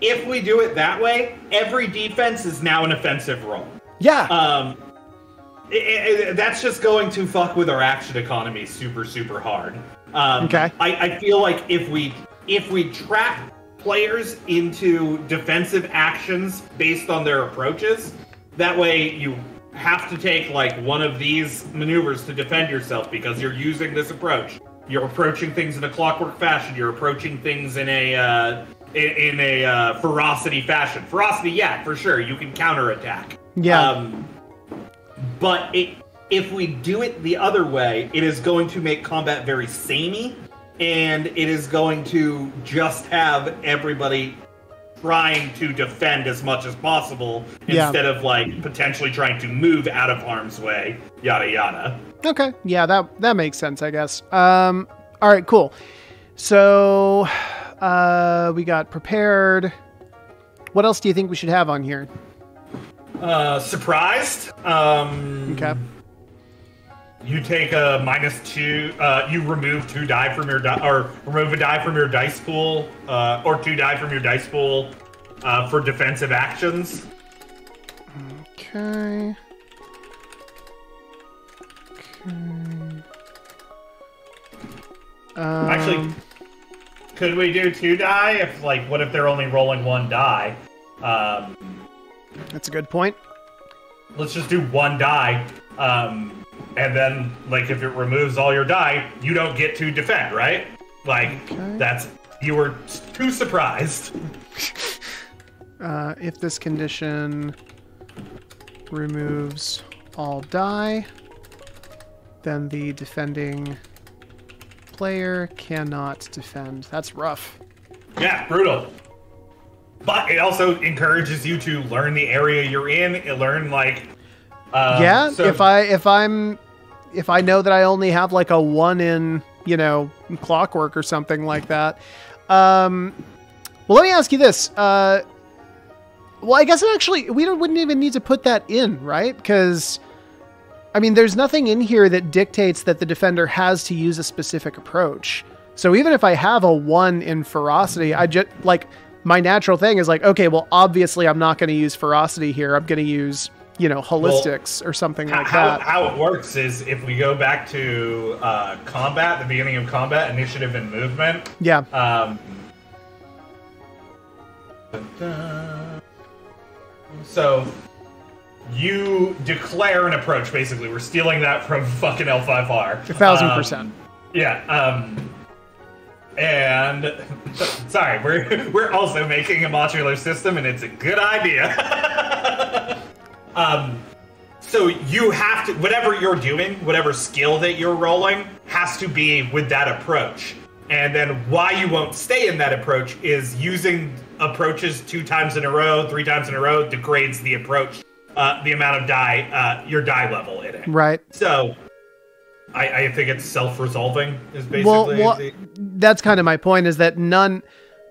if we do it that way, every defense is now an offensive roll. Yeah. Um, i- i- that's just going to fuck with our action economy super super hard. Um, Okay. I, I feel like if we if we trap players into defensive actions based on their approaches, that way you have to take like one of these maneuvers to defend yourself because you're using this approach. You're approaching things in a clockwork fashion. You're approaching things in a uh, in, in a uh, ferocity fashion. Ferocity, yeah, for sure. You can counterattack. Yeah. Um, but it, if we do it the other way, it is going to make combat very samey, and it is going to just have everybody trying to defend as much as possible Yeah. instead of like potentially trying to move out of harm's way. Yada yada. Okay. Yeah, that that makes sense, I guess. Um all right, cool. So uh we got prepared. What else do you think we should have on here? Uh, surprised. Um, Okay. You take a minus two. Uh, you remove two die from your die, or remove a die from your dice pool, uh, or two die from your dice pool uh, for defensive actions. Okay. Okay. Um, Actually, could we do two die? If like, what if they're only rolling one die? Um, that's a good point. let's just do one die. Um, and then like if it removes all your die, you don't get to defend, right? Like Okay. that's you were too surprised. Uh, if this condition removes all die, then the defending player cannot defend. That's rough. Yeah, brutal. But it also encourages you to learn the area you're in. and Learn like um, yeah, so- if I if I'm if I know that I only have like a one in you know clockwork or something like that. Um, well, let me ask you this. Uh, well, I guess it actually we don't, wouldn't even need to put that in, right? Because I mean, there's nothing in here that dictates that the defender has to use a specific approach. So even if I have a one in ferocity, I just like my natural thing is like, okay, well, obviously I'm not going to use ferocity here. I'm going to use you know holistics or something how, like that. how it works is if we go back to uh, combat, the beginning of combat, initiative and movement. yeah. Um, so you declare an approach. Basically, we're stealing that from fucking L5R. A thousand Um, percent. Yeah. Um, and sorry, we're we're also making a modular system, and it's a good idea. um, so you have to whatever you're doing, whatever skill that you're rolling, has to be with that approach. And then why you won't stay in that approach is using approaches two times in a row, three times in a row degrades the approach, uh, the amount of die, uh, your die level in it. Right. So, I, I think it's self-resolving. Is basically Well, well, the- that's kind of my point. Is that none,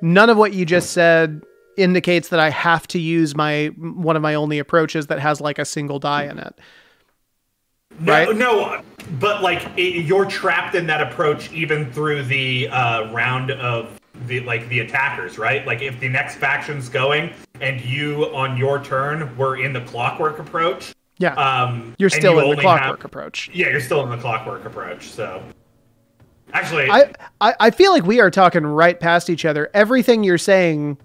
none of what you just said indicates that I have to use my one of my only approaches that has like a single die in it. no, right? no, but like it, you're trapped in that approach even through the uh, round of the like the attackers, right? Like if the next faction's going and you on your turn were in the clockwork approach, Yeah. um, You're still you in the clockwork have- approach. Yeah, you're still in the clockwork approach. So, actually, I, I I feel like we are talking right past each other. Everything you're saying,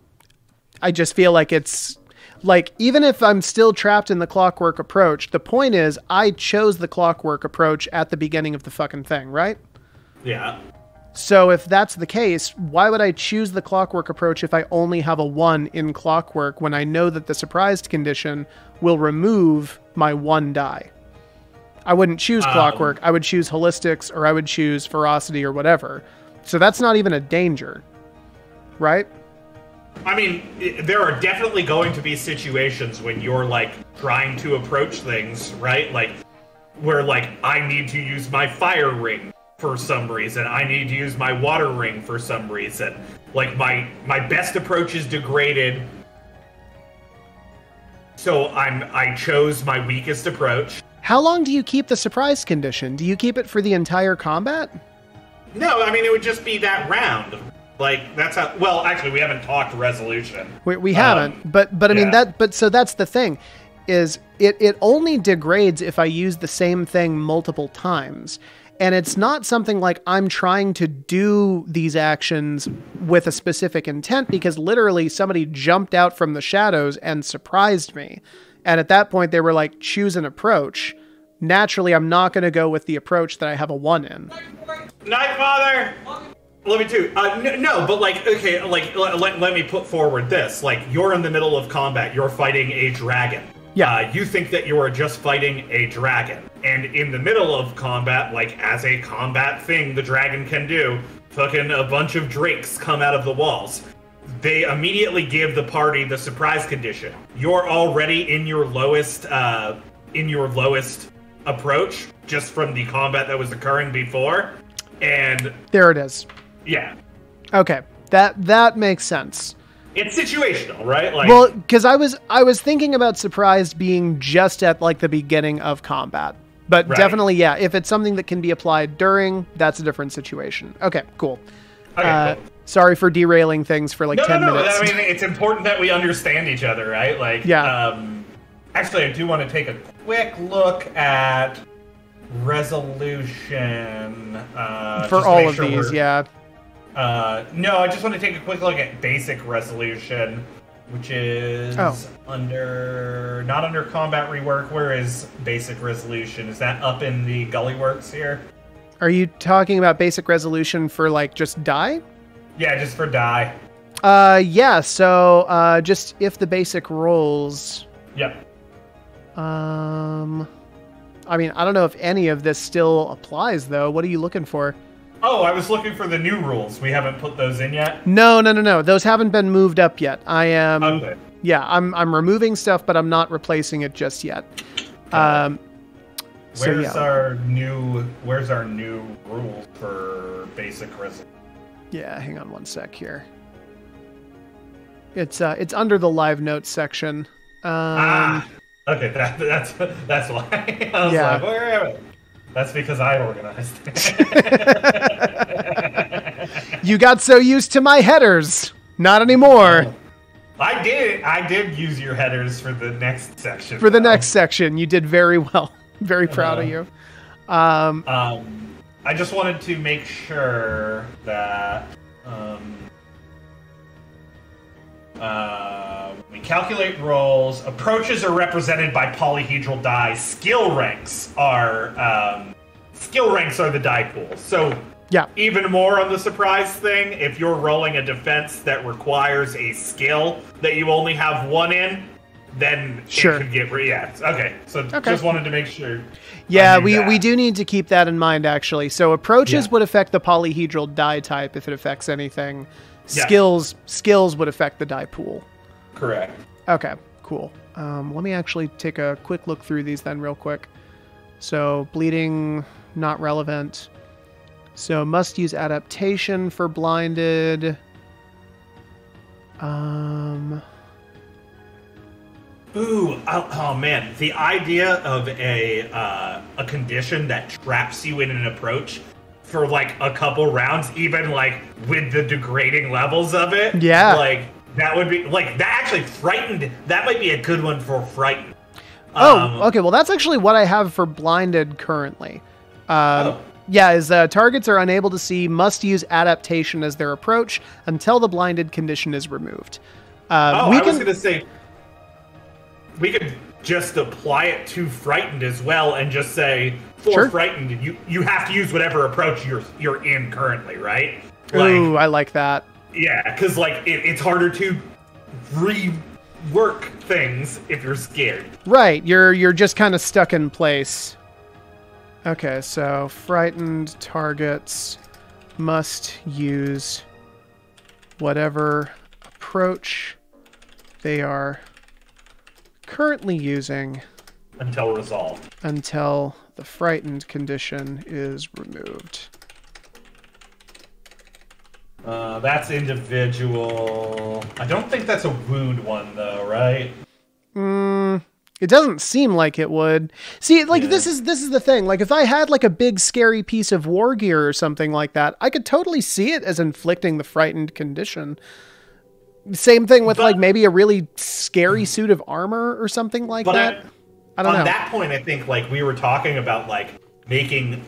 I just feel like it's like even if I'm still trapped in the clockwork approach, the point is I chose the clockwork approach at the beginning of the fucking thing, right? yeah. So if that's the case, why would I choose the clockwork approach if I only have a 1 in clockwork when I know that the surprised condition will remove my 1 die? I wouldn't choose Um, clockwork. I would choose holistics or I would choose ferocity or whatever. So that's not even a danger. Right? I mean, there are definitely going to be situations when you're like trying to approach things, right? Like where like I need to use my fire ring for some reason. I need to use my water ring for some reason. Like my my best approach is degraded. So I'm I chose my weakest approach. How long do you keep the surprise condition? Do you keep it for the entire combat? No, I mean it would just be that round. Like that's how well, actually we haven't talked resolution. We, we Um, haven't, but but I mean that. But so that's the thing, is it it only degrades if I use the same thing multiple times, and it's not something like I'm trying to do these actions with a specific intent because literally somebody jumped out from the shadows and surprised me, and at that point they were like choose an approach. Naturally, I'm not going to go with the approach that I have a one in. Night, Father. Love me too. Uh, no, no, but like, okay, like, let, let, let me put forward this. Like, you're in the middle of combat. You're fighting a dragon. Yeah. Uh, you think that you are just fighting a dragon, and in the middle of combat, like as a combat thing, the dragon can do. Fucking a bunch of drakes come out of the walls. They immediately give the party the surprise condition. You're already in your lowest, uh, in your lowest approach, just from the combat that was occurring before, and There it is. yeah, Okay, that that makes sense. It's situational, right? Like, Well, because I was I was thinking about surprised being just at like the beginning of combat, but Right. definitely yeah. If it's something that can be applied during, that's a different situation. Okay, cool. okay, uh, cool. Sorry for derailing things for like no, no, ten no. minutes. I mean, it's important that we understand each other, right? Like, Yeah. Um, actually, I do want to take a quick look at resolution uh, for all of sure these, yeah. Uh, no, I just want to take a quick look at basic resolution, which is Oh. under not under combat rework. Where is basic resolution? Is that up in the gully works here? Are you talking about basic resolution for like just die? Yeah, just for die. Uh, yeah. So, uh, just if the basic rolls. Yep. Um, I mean, I don't know if any of this still applies though. What are you looking for? Oh, I was looking for the new rules. We haven't put those in yet. No, no, no, no. Those haven't been moved up yet. I am. Okay. Yeah, I'm. I'm removing stuff, but I'm not replacing it just yet. Um. So Where's yeah, our new Where's our new rules for basic resolution? yeah. Hang on one sec here. It's uh, it's under the live notes section. Um, ah. Okay, that, that's that's why. I was Yeah. like, where am I? That's because I organized it. you got so used to my headers. Not anymore. I did. I did use your headers for the next section. For the though. next section, you did very well. Very proud of Uh-huh. you. Um, Um, I just wanted to make sure that um, uh, we calculate rolls. Approaches are represented by polyhedral die. Skill ranks are um, skill ranks are the die pool. So yeah. even more on the surprise thing, if you're rolling a defense that requires a skill that you only have one in, then Sure. it could get re- yeah. Okay, so Okay. just wanted to make sure. Yeah, we, that. we do need to keep that in mind, actually. So approaches Yeah. would affect the polyhedral die type if it affects anything. Yeah. Skills skills would affect the die pool. Correct. Okay, cool. Um, let me actually take a quick look through these then, real quick. So bleeding not relevant. So must use adaptation for blinded. Um, Ooh, oh, oh man, the idea of a uh, a condition that traps you in an approach for like a couple rounds, even like with the degrading levels of it. Yeah. like that would be like that. Actually, frightened. That might be a good one for frightened. Oh, Um, okay. Well, that's actually what I have for blinded currently. Um, Oh. Yeah, is uh, targets are unable to see, must use adaptation as their approach until the blinded condition is removed. Uh, Oh, we I can, was gonna say we could just apply it to frightened as well, and just say for Sure. frightened, you you have to use whatever approach you're you're in currently, right? Like, Ooh, I like that. Yeah, because like it, it's harder to rework things if you're scared. Right, you're you're just kind of stuck in place. Okay, so frightened targets must use whatever approach they are currently using Until resolved. until the frightened condition is removed. Uh, that's individual. I don't think that's a wound one though, right? Mm, it doesn't seem like it would. See, like Yeah. this is this is the thing. Like if I had like a big scary piece of war gear or something like that, I could totally see it as inflicting the frightened condition. Same thing with But- like maybe a really scary suit of armor or something like that. I don't on know. that point, I think like we were talking about like making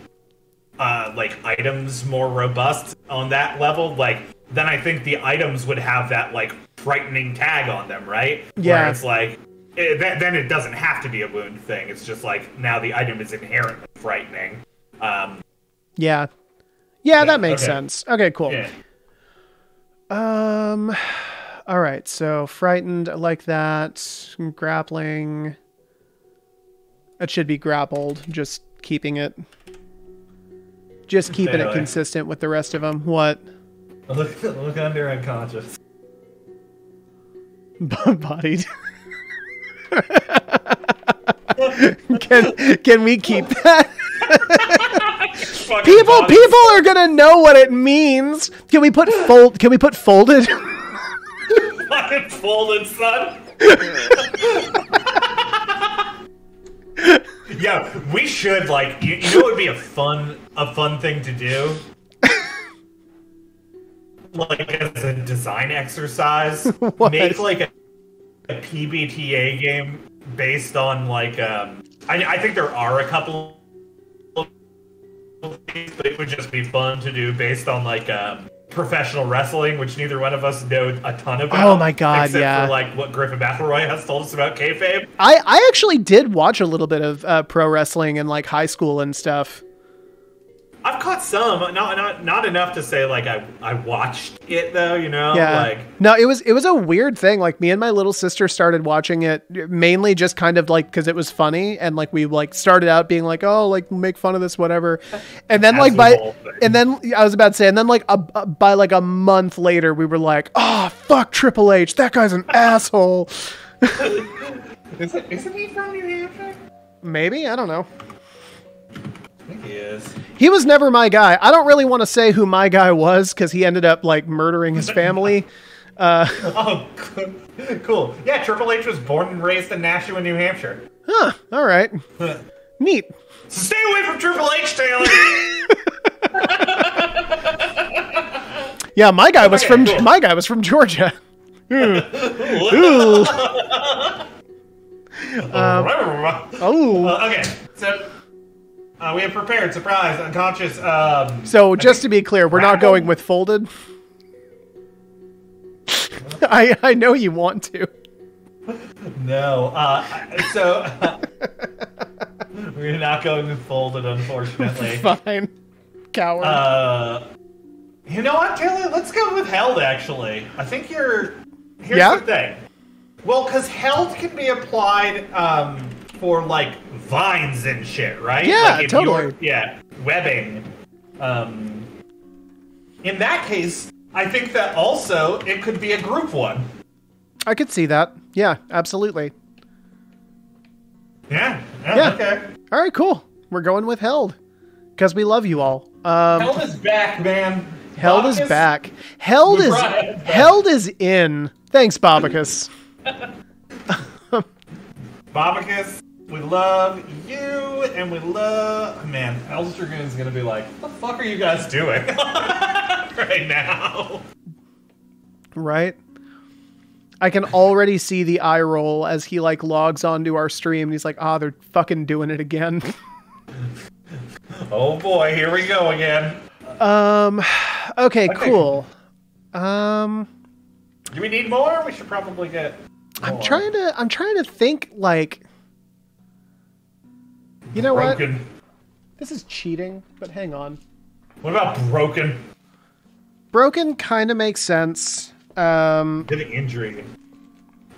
uh like items more robust on that level. Like then I think the items would have that like frightening tag on them, right? Yeah. Where it's like. It, then, then it doesn't have to be a wound thing. It's just like now the item is inherently frightening. Um, yeah. Yeah, Yeah, that makes okay. sense. Okay, cool. yeah. Um all right, so frightened I like that. Grappling. That should be grappled, just keeping it just keeping it consistent with the rest of them. What? Look, look under unconscious. Bodied. can can we keep that? People body- people are going to know what it means. Can we put fold can we put folded? fucking folded, son. Yeah, we should like. You, you know, it would be a fun, a fun thing to do. like as a design exercise, What? make like a, a PBTA game based on like. Um, I, I think there are a couple of things, but it would just be fun to do based on like um, professional wrestling, which neither one of us know a ton about. Oh my God, except yeah. For like what Griffin McElroy has told us about kayfabe. I I actually did watch a little bit of uh, pro wrestling in like high school and stuff. I've caught some, not not not enough to say like I I watched it though. You know, Yeah. like no, it was it was a weird thing. Like me and my little sister started watching it mainly just kind of like because it was funny and like we like started out being like oh like make fun of this whatever, and then like by and then I was about to say and then like a, a- by like a month later we were like oh fuck Triple H that guy's an asshole. is it, isn't he from New Hampshire? Maybe I don't know. He is. He was never my guy. I don't really want to say who my guy was because he ended up like murdering his family. Oh, cool. Yeah, Triple H was born and raised in Nashua, New Hampshire. Huh. All right. Neat. So stay away from Triple H, Taylor. Yeah, my guy was Okay, from cool. my guy was from Georgia. Ooh. Oh. Uh, okay, so uh, we have prepared, surprise, unconscious. Um, So just to be clear, we're not going with folded. I I know you want to. no. Uh, so we're not going with folded, unfortunately. Fine. Coward. Uh, you know what, Taylor? Let's go with held. Actually, I think you're. Here's Yeah? the thing. Well, because held can be applied um, for like vines and shit, right? Yeah, like if totally. Yeah, webbing. Um, in that case, I think that also it could be a group one. I could see that. Yeah, absolutely. Yeah. Yeah. Yeah. Okay. All right, cool. We're going with held because we love you all. Um, Held is back, man. Held is back. Held is back. held is in. Thanks, Bobicus. Bobicus, we love you, and we love man. Dragoon is gonna be like, "What the fuck are you guys doing right now?" right? I can already see the eye roll as he like logs onto our stream and he's like, "Ah, they're fucking doing it again." Oh boy, here we go again. um okay, Okay. cool. Um Do we need more? We should probably get. I'm trying to I'm trying to think like You know what? This is cheating, but hang on. What about broken? Broken kind of makes sense. Um Get an injury.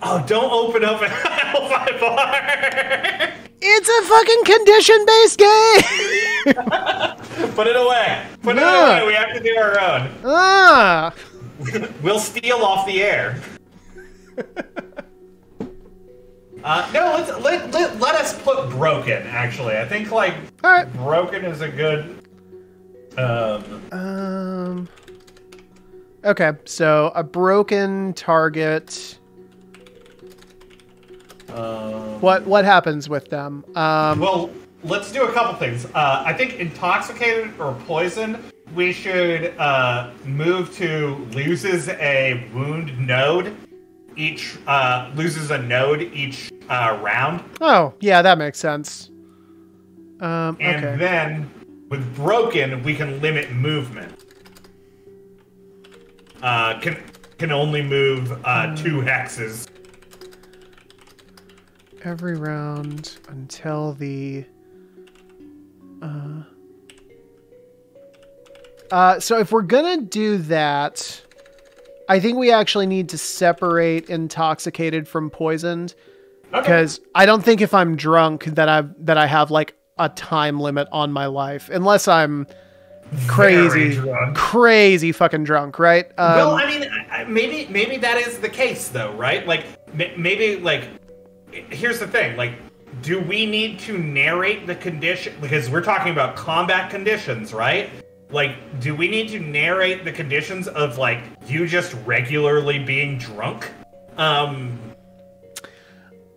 Oh, don't open up an L5 bar. it's a fucking condition-based game. Put it away. Put it away. We have to do our own. ah. We'll steal off the air. Uh, no, let's let, let, let us put broken. Actually, I think like All right. broken is a good. Um, Um. Okay, so a broken target. um, What what happens with them? Um. well, let's do a couple things. Uh, I think intoxicated or poisoned. We should uh, move to loses a wound node. Each uh, loses a node each uh, round. Oh, yeah, that makes sense. Um. And Okay. then with broken, we can limit movement. Uh, can can only move uh, two hexes. Every round until the. Uh. Uh. So if we're gonna do that, I think we actually need to separate intoxicated from poisoned. Okay. because I don't think if I'm drunk that I that I have like a time limit on my life unless I'm crazy, crazy fucking drunk, right? Um, well, I mean, maybe maybe that is the case though, right? Like maybe like here's the thing, like. Do we need to narrate the condition because we're talking about combat conditions, right? Like, do we need to narrate the conditions of like you just regularly being drunk? Um,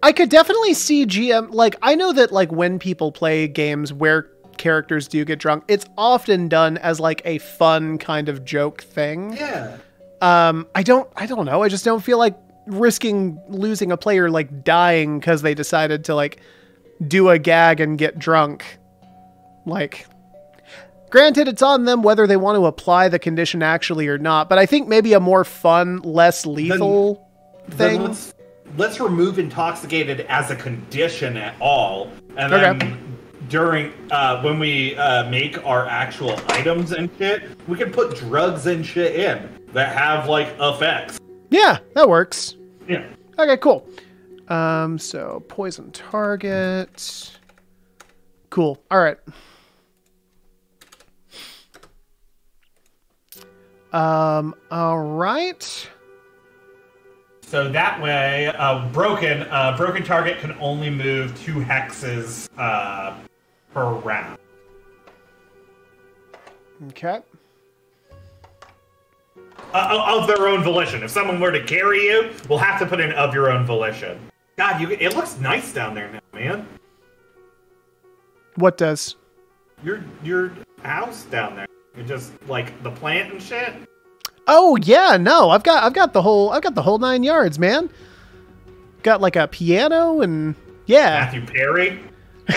I could definitely see GM like I know that like when people play games where characters do get drunk, it's often done as like a fun kind of joke thing. yeah. Um, I don't, I don't know. I just don't feel like risking losing a player like dying because they decided to like do a gag and get drunk. Like, Granted, it's on them whether they want to apply the condition actually or not, but I think maybe a more fun, less lethal Then thing. let's let's remove intoxicated as a condition at all, and Okay. then during uh, when we uh, make our actual items and shit, we can put drugs and shit in that have like effects. Yeah, that works. Yeah. Okay, cool. Um, so poison target. Cool. All right. Um, all right. So that way, uh, broken uh, broken target can only move two hexes uh, per round. Okay. Uh, of their own volition. If someone were to carry you, we'll have to put in of your own volition. God, you it looks nice down there now, man. What does? Your your house down there. You're just like the plant and shit. Oh yeah, no, I've got I've got the whole I've got the whole nine yards, man. Got like a piano and yeah. Matthew Perry.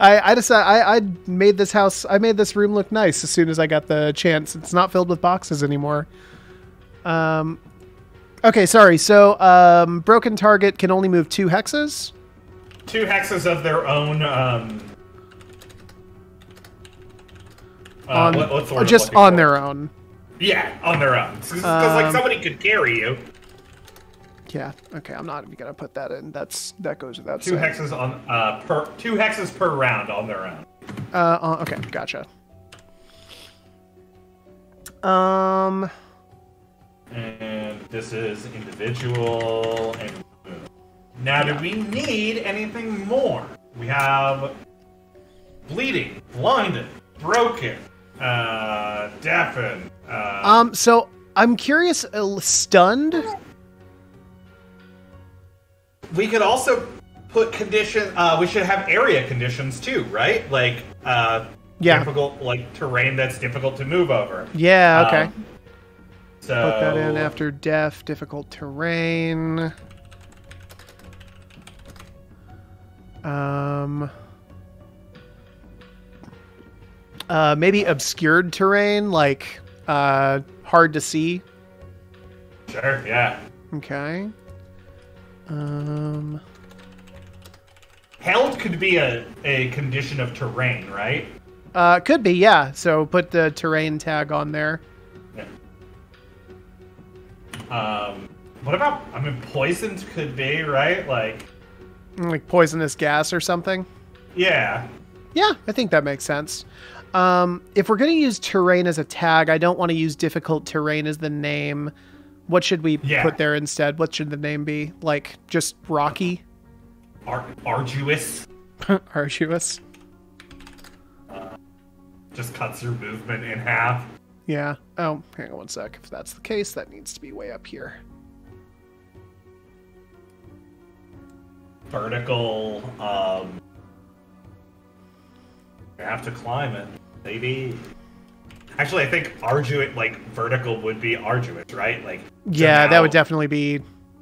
I I decided I I made this house I made this room look nice as soon as I got the chance. It's not filled with boxes anymore. Um Okay, sorry. So, um broken target can only move two hexes. Two hexes of their own. Um, uh, on what- or just on for? their own. Yeah, on their own. Because Um, like somebody could carry you. Yeah. Okay, I'm not even to put that in. That's that goes without Two saying. hexes on uh per two hexes per round on their own. Uh, okay, gotcha. Um, And this is individual and. Now, do we need anything more? We have bleeding, blinded, broken, uh, deafened. Uh, um, so I'm curious. Uh, stunned. we could also put condition. Uh, we should have area conditions too, right? Like, uh, Yeah. difficult, like terrain that's difficult to move over. Yeah. Okay. Um, so Put that in after deaf, difficult terrain. Um. Uh, maybe obscured terrain, like uh, hard to see. Sure, yeah. Okay. Um. Held could be a, a condition of terrain, right? Uh, could be, yeah. So put the terrain tag on there. Um, what about? I mean, poisoned could be right. Like, Like poisonous gas or something. yeah, Yeah, I think that makes sense. Um, if we're going to use terrain as a tag, I don't want to use difficult terrain as the name. What should we Yeah. put there instead? What should the name be? Like just rocky, Ar- arduous arduous. just cuts your movement in half. Yeah. Oh, hang on one sec. If that's the case, that needs to be way up here. Vertical. Um, you have to climb it, maybe. Actually, I think arduous, like vertical, would be arduous, right? Like, Yeah, that would definitely be.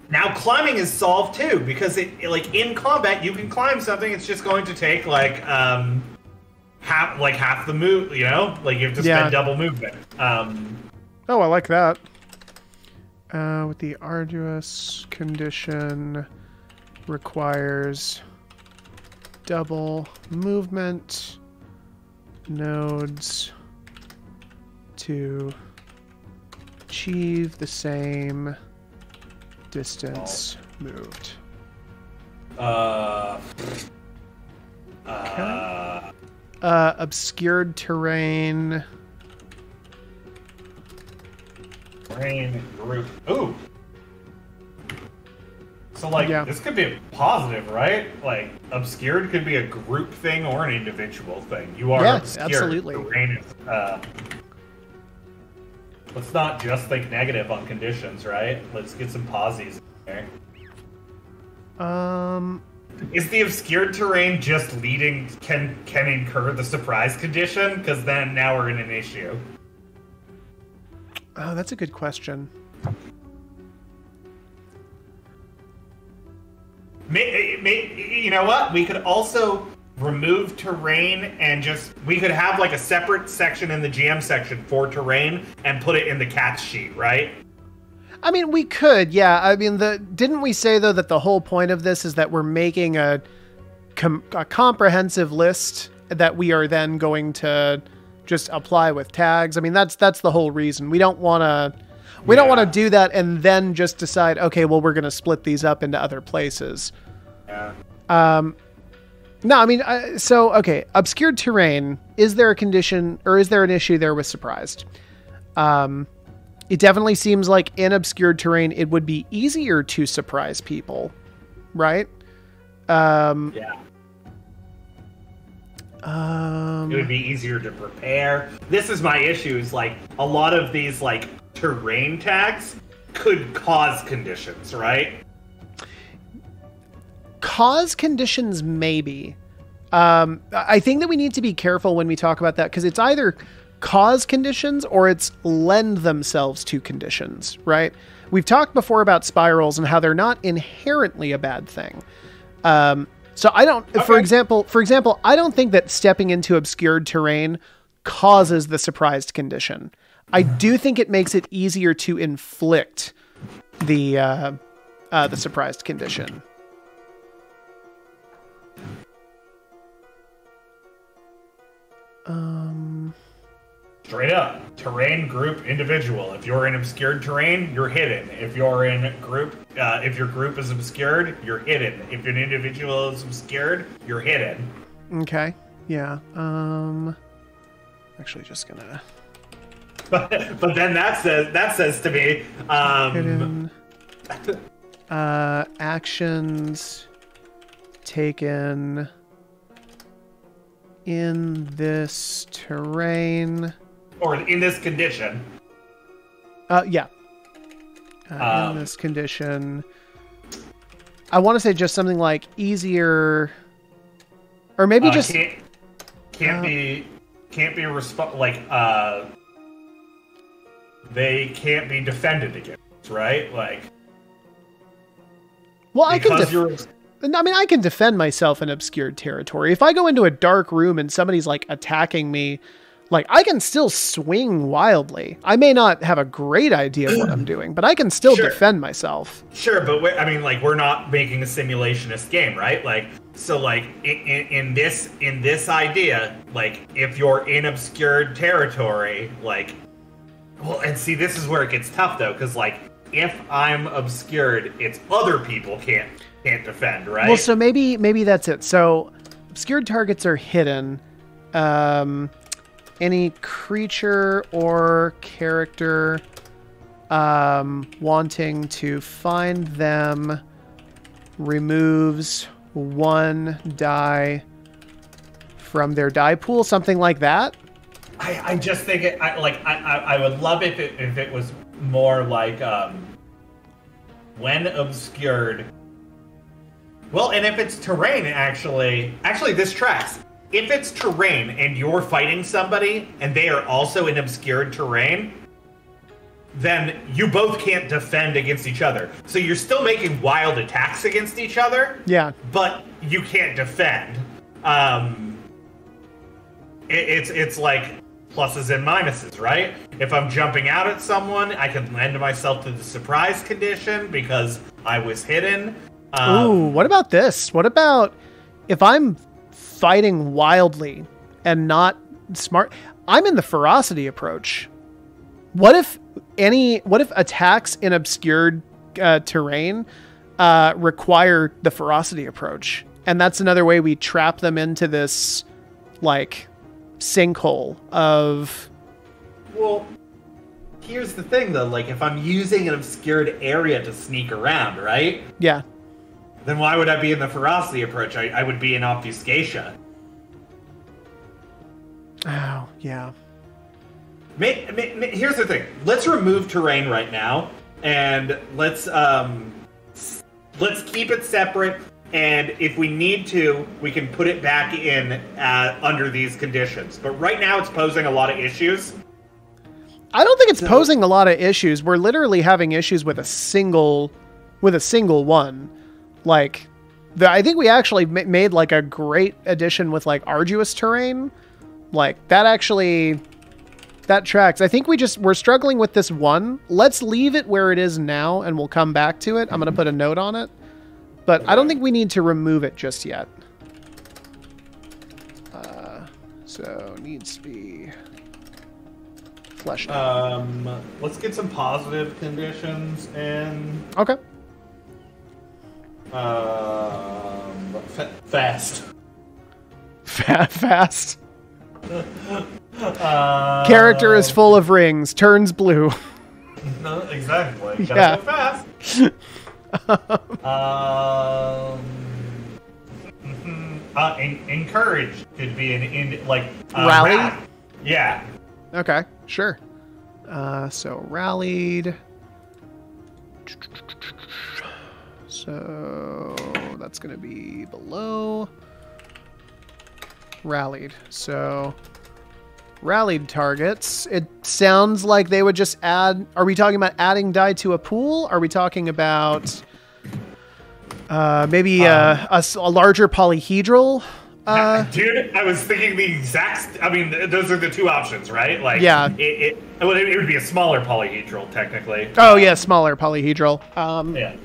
Now climbing is solved too because it like in combat you can climb something. It's just going to take like um half like half the move. You know, like you have to spend Yeah. double movement. Um, Oh, I like that. Uh, with the arduous condition requires double movement nodes to achieve the same distance moved. uh, uh, Uh, obscured terrain. brain group. Ooh. So like Yeah. this could be a positive, right? Like obscured could be a group thing or an individual thing. You are Yeah, obscured. absolutely. Is, uh, let's not just think negative on conditions, right? Let's get some posies in there. Um, Is the obscured terrain just leading can can incur the surprise condition? Because then now we're in an issue. oh, that's a good question. May, may, you know what? We could also remove terrain and just we could have like a separate section in the GM section for terrain and put it in the cats sheet, right? I mean, we could, yeah. I mean, the didn't we say though that the whole point of this is that we're making a, com- a comprehensive list that we are then going to just apply with tags. I mean, that's that's the whole reason. We don't want to we don't want to do that and then just decide, okay, well, we're going to split these up into other places. Yeah. Um, no, I mean, uh, so okay, obscured terrain. Is there a condition or is there an issue there with surprised? Um, it definitely seems like in obscured terrain, it would be easier to surprise people, right? Um, Yeah. um, It would be easier to prepare. This is my issue. Is like a lot of these like terrain tags could cause conditions, right? cause conditions maybe. Um, i think that we need to be careful when we talk about that because it's either cause conditions or it's lend themselves to conditions right? We've talked before about spirals and how they're not inherently a bad thing. Um, so i don't for example for example i don't think that stepping into obscured terrain causes the surprised condition i do think it makes it easier to inflict the uh, uh, the surprised condition Um, Straight up, terrain group individual. If you're in obscured terrain, you're hidden. If you're in group, uh, if your group is obscured, you're hidden. If an individual is obscured, you're hidden. okay. Yeah. Um, actually, just gonna But but then that says that says to me, um, hidden uh, actions taken in this terrain. or in this condition, Uh, yeah. Uh, Um, in this condition, I want to say just something like easier, or maybe uh, just can't can't uh, be can't be resp- like uh, they can't be defended against, right? Like well, I can. Def- I mean, I can defend myself in obscured territory. If I go into a dark room and somebody's like attacking me, like I can still swing wildly. I may not have a great idea of what I'm doing, but I can still Sure. defend myself. Sure, but I mean, like, we're not making a simulationist game, right? Like, so, like, in, in this in this idea, like, if you're in obscured territory, like, well, and see, this is where it gets tough, though, because like, if I'm obscured, it's other people can't can't defend, right? Well, so maybe maybe that's it. So obscured targets are hidden. Um, any creature or character um, wanting to find them removes one die from their die pool, something like that. I, I just think it, I, like I, I, I would love if it if it was more like um, when obscured. Well, and if it's terrain, actually, actually this tracks. If it's terrain and you're fighting somebody and they are also in obscured terrain, then you both can't defend against each other. So you're still making wild attacks against each other Yeah, but you can't defend. Um, it, it's it's like pluses and minuses, right? If I'm jumping out at someone, I can lend myself to the surprise condition because I was hidden. Um, Ooh, what about this? What about if I'm fighting wildly and not smart? I'm in the ferocity approach. What if any? What if attacks in obscured uh, terrain uh, require the ferocity approach? And that's another way we trap them into this like sinkhole of Well, here's the thing though. Like, if I'm using an obscured area to sneak around, right? yeah. Then why would I be in the ferocity approach? I, I would be in obfuscation. Oh yeah. May, may, may- here's the thing. Let's remove terrain right now, and let's um, let's keep it separate. And if we need to, we can put it back in uh, under these conditions. But right now, it's posing a lot of issues. I don't think it's posing a lot of issues. We're literally having issues with a single with a single one. Like the, I think we actually ma- made like a great addition with like arduous terrain. Like that actually that tracks. I think we just we're struggling with this one. Let's leave it where it is now and we'll come back to it. I'm going to put a note on it. But I don't think we need to remove it just yet. Uh, so needs to be fleshed out. Um, let's get some positive conditions in. Okay. Um, fa- fast. Fa- Fast. Uh, Character is full of rings, turns blue. No, exactly. Gotta Yeah. fast. Um, uh, en- encourage could be an end like uh, Rally? rally. Yeah. Okay, sure. Uh, so rallied. So that's going to be below. Rallied. So rallied targets. It sounds like they would just add. Are we talking about adding die to a pool? Are we talking about uh, maybe uh, a, s- a larger polyhedral? Uh, Dude, I was thinking the exact. I mean, those are the two options, right? Like, Yeah. it, it, it, would, it would be a smaller polyhedral, technically. oh yeah, smaller polyhedral. Um, Yeah.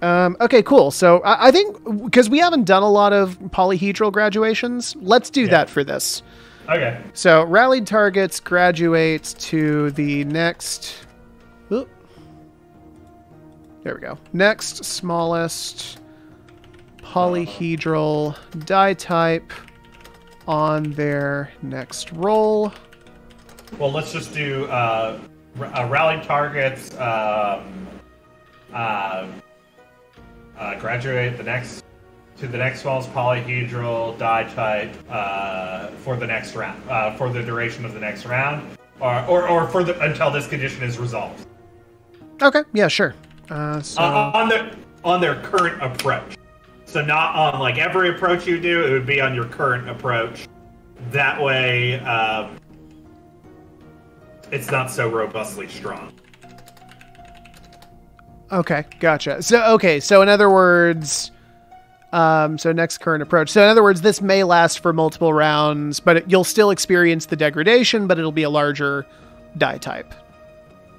Um, okay, cool. So I, I think because we haven't done a lot of polyhedral graduations, let's do that for this. Okay. So rallied targets graduates to the next. Oop. There we go. Next smallest polyhedral die type on their next roll. Well, let's just do uh, r- uh, rally targets. Um, uh, uh, graduate the next to the next smallest polyhedral die type uh, for the next round, uh, for the duration of the next round, or or, or for the until this condition is resolved. Okay, yeah, sure. Uh, so Uh, on their on their current approach. So not on like every approach you do, it would be on your current approach. That way, um, it's not so robustly strong. Okay, gotcha. So okay, so in other words, um, so next current approach. So in other words, this may last for multiple rounds, but it, you'll still experience the degradation, but it'll be a larger die type.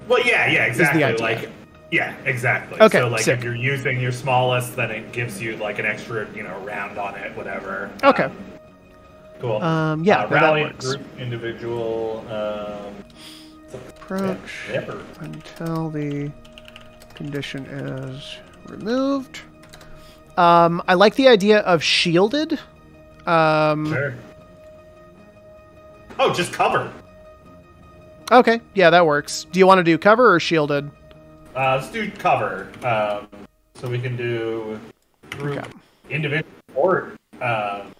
Well, yeah, yeah, exactly. idea. Like, yeah, exactly. Okay, So like, sick. if you're using your smallest, then it gives you like an extra, you know, round on it, whatever. Okay. Um, cool. Um, yeah, Uh, no, rally works. group individual. Um, Approach Zipper. until the condition is removed. Um, I like the idea of shielded. Um, Sure. Oh, just cover. okay, yeah, that works. Do you want to do cover or shielded? Uh, let's do cover. Um, so we can do group, Okay. individual, or um,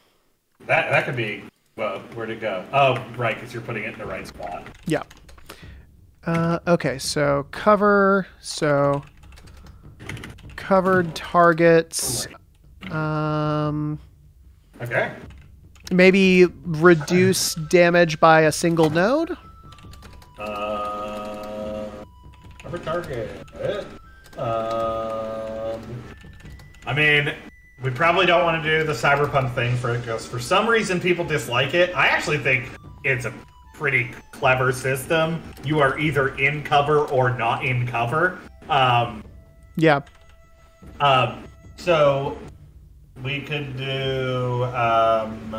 that that could be. Well, where to go? Oh, right, because you're putting it in the right spot. Yeah. Uh, okay, so cover. So covered targets. Um, Okay. maybe reduce damage by a single node. Um, I mean, we probably don't want to do the cyberpunk thing for it because for some reason people dislike it. I actually think it's a pretty clever system. You are either in cover or not in cover. Um, Yeah. um, so we could do. Um,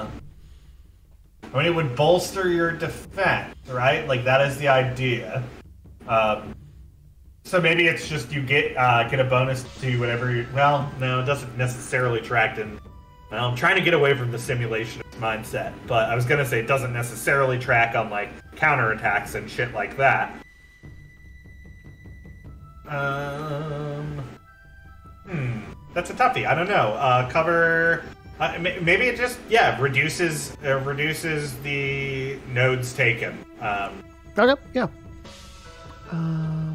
I mean, it would bolster your defense, right? Like that is the idea. Um, so maybe it's just you get uh, get a bonus to whatever. You, well, no, it doesn't necessarily track in. Well, I'm trying to get away from the simulation mindset, but I was gonna say it doesn't necessarily track on like counterattacks and shit like that. Um. Hmm. That's a toughie. I don't know. Uh, cover. Uh, maybe it just yeah reduces uh, reduces the nodes taken. Um, Okay. Yeah. Um,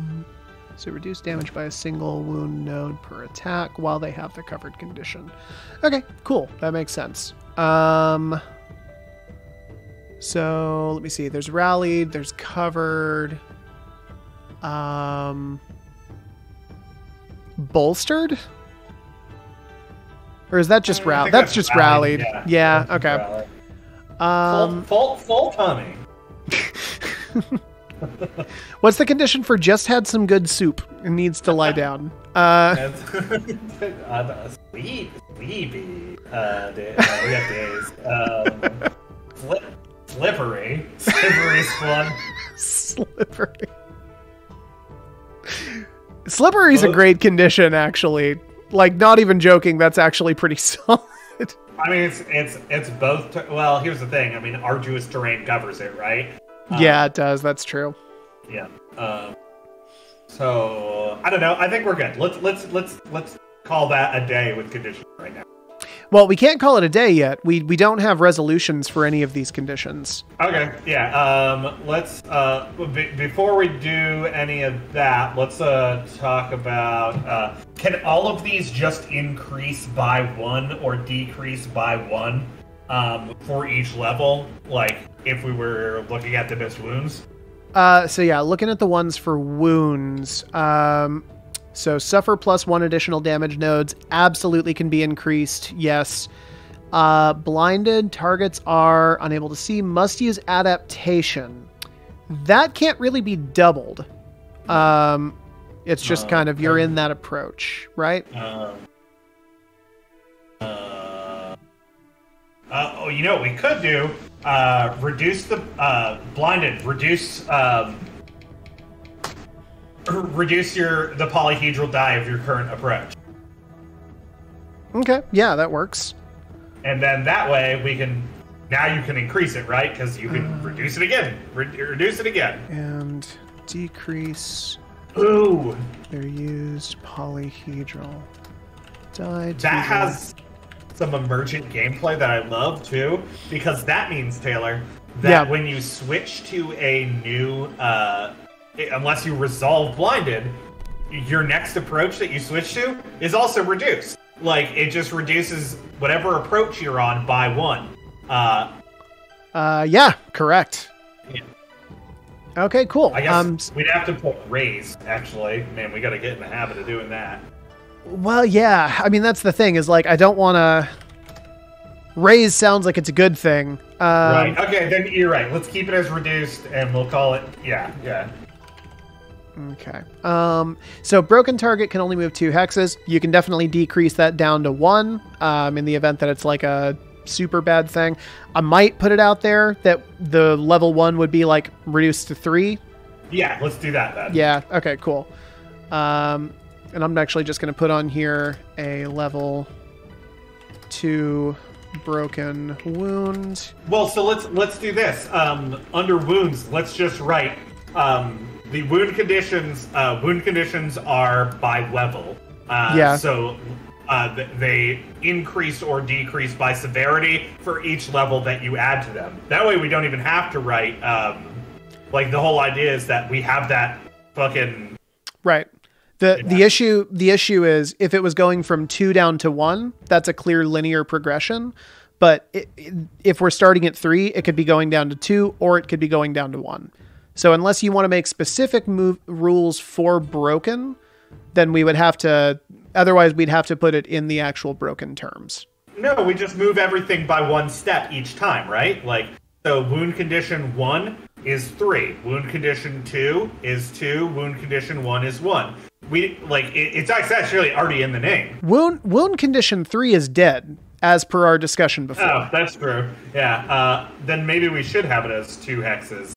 so reduce damage by a single wound node per attack while they have the covered condition. Okay. Cool. That makes sense. Um. So let me see. There's rallied. There's covered. Um. Bolstered. or is that just rallied? rally? think That's just rallied. Yeah. Yeah. Okay. rallied. Um, full, full, full tummy. what's the condition for just had some good soup and needs to lie down? Uh, sleep, sleepy. Uh, day, uh, we have days. Um, slip, slippery. Slippery's fun. slippery. Slippery's a great condition, actually. Like, not even joking. That's actually pretty solid. I mean, it's it's it's both. Well, here's the thing. I mean, arduous terrain covers it, right? Um, yeah, it does. That's true. Yeah. Um, so I don't know. I think we're good. Let's let's let's let's call that a day with conditions right now. Well, we can't call it a day yet. We we don't have resolutions for any of these conditions. Okay. Yeah. Um, let's uh, b- before we do any of that, let's uh talk about uh, can all of these just increase by one or decrease by one um, for each level? Like if we were looking at the missed wounds. Uh, so yeah, looking at the ones for wounds. Um, so suffer plus one additional damage nodes absolutely can be increased. Yes. Uh, blinded targets are unable to see. Must use adaptation. That can't really be doubled. Um, it's just Oh, kind of you're in that approach, right? Um, uh, uh, oh, you know what we could do? Uh, reduce the uh, blinded. Reduce um, reduce your the polyhedral die of your current approach, Okay, yeah, that works. and then that way we can. Now you can increase it, right? Because you can reduce it again. Re- reduce it again. And decrease Ooh, they're used polyhedral die. that has some emergent gameplay that I love too, because that means Taylor that Yeah. when you switch to a new, uh, unless you resolve blinded, your next approach that you switch to is also reduced. Like it just reduces whatever approach you're on by one. Uh, Uh, yeah, correct. Yeah. Okay, cool. I guess Um, we'd have to put raise. Actually, man, we got to get in the habit of doing that. Well, yeah. I mean, that's the thing is like I don't want to. Raise sounds like it's a good thing. Um, right. Okay. Then you're right. Let's keep it as reduced, and we'll call it. Yeah. Yeah. Okay. Um, so broken target can only move two hexes. You can definitely decrease that down to one um, in the event that it's like a super bad thing. I might put it out there that the level one would be like reduced to three. Yeah. Let's do that then. Yeah. Okay. Cool. Um, and I'm actually just going to put on here a level two broken wound. Well, so let's let's do this. Um, under wounds, let's just write um, the wound conditions. Uh, wound conditions are by level. Uh, Yeah. So uh, they increase or decrease by severity for each level that you add to them. That way, we don't even have to write. Um, like the whole idea is that we have that fucking. Right. The Yeah. the issue the issue is if it was going from 2 down to 1, that's a clear linear progression. But i i if we're starting at 3, it could be going down to 2 or it could be going down to 1. So unless you want to make specific move rules for broken, then we would have to otherwise we'd have to put it in the actual broken terms. No, we just move everything by one step each time, right? Like, so wound condition one is three, wound condition two is two, wound condition one is one. We like it, it's actually already in the name. Wound wound condition 3 is dead as per our discussion before. Oh, that's true. Yeah. Uh, then maybe we should have it as two hexes.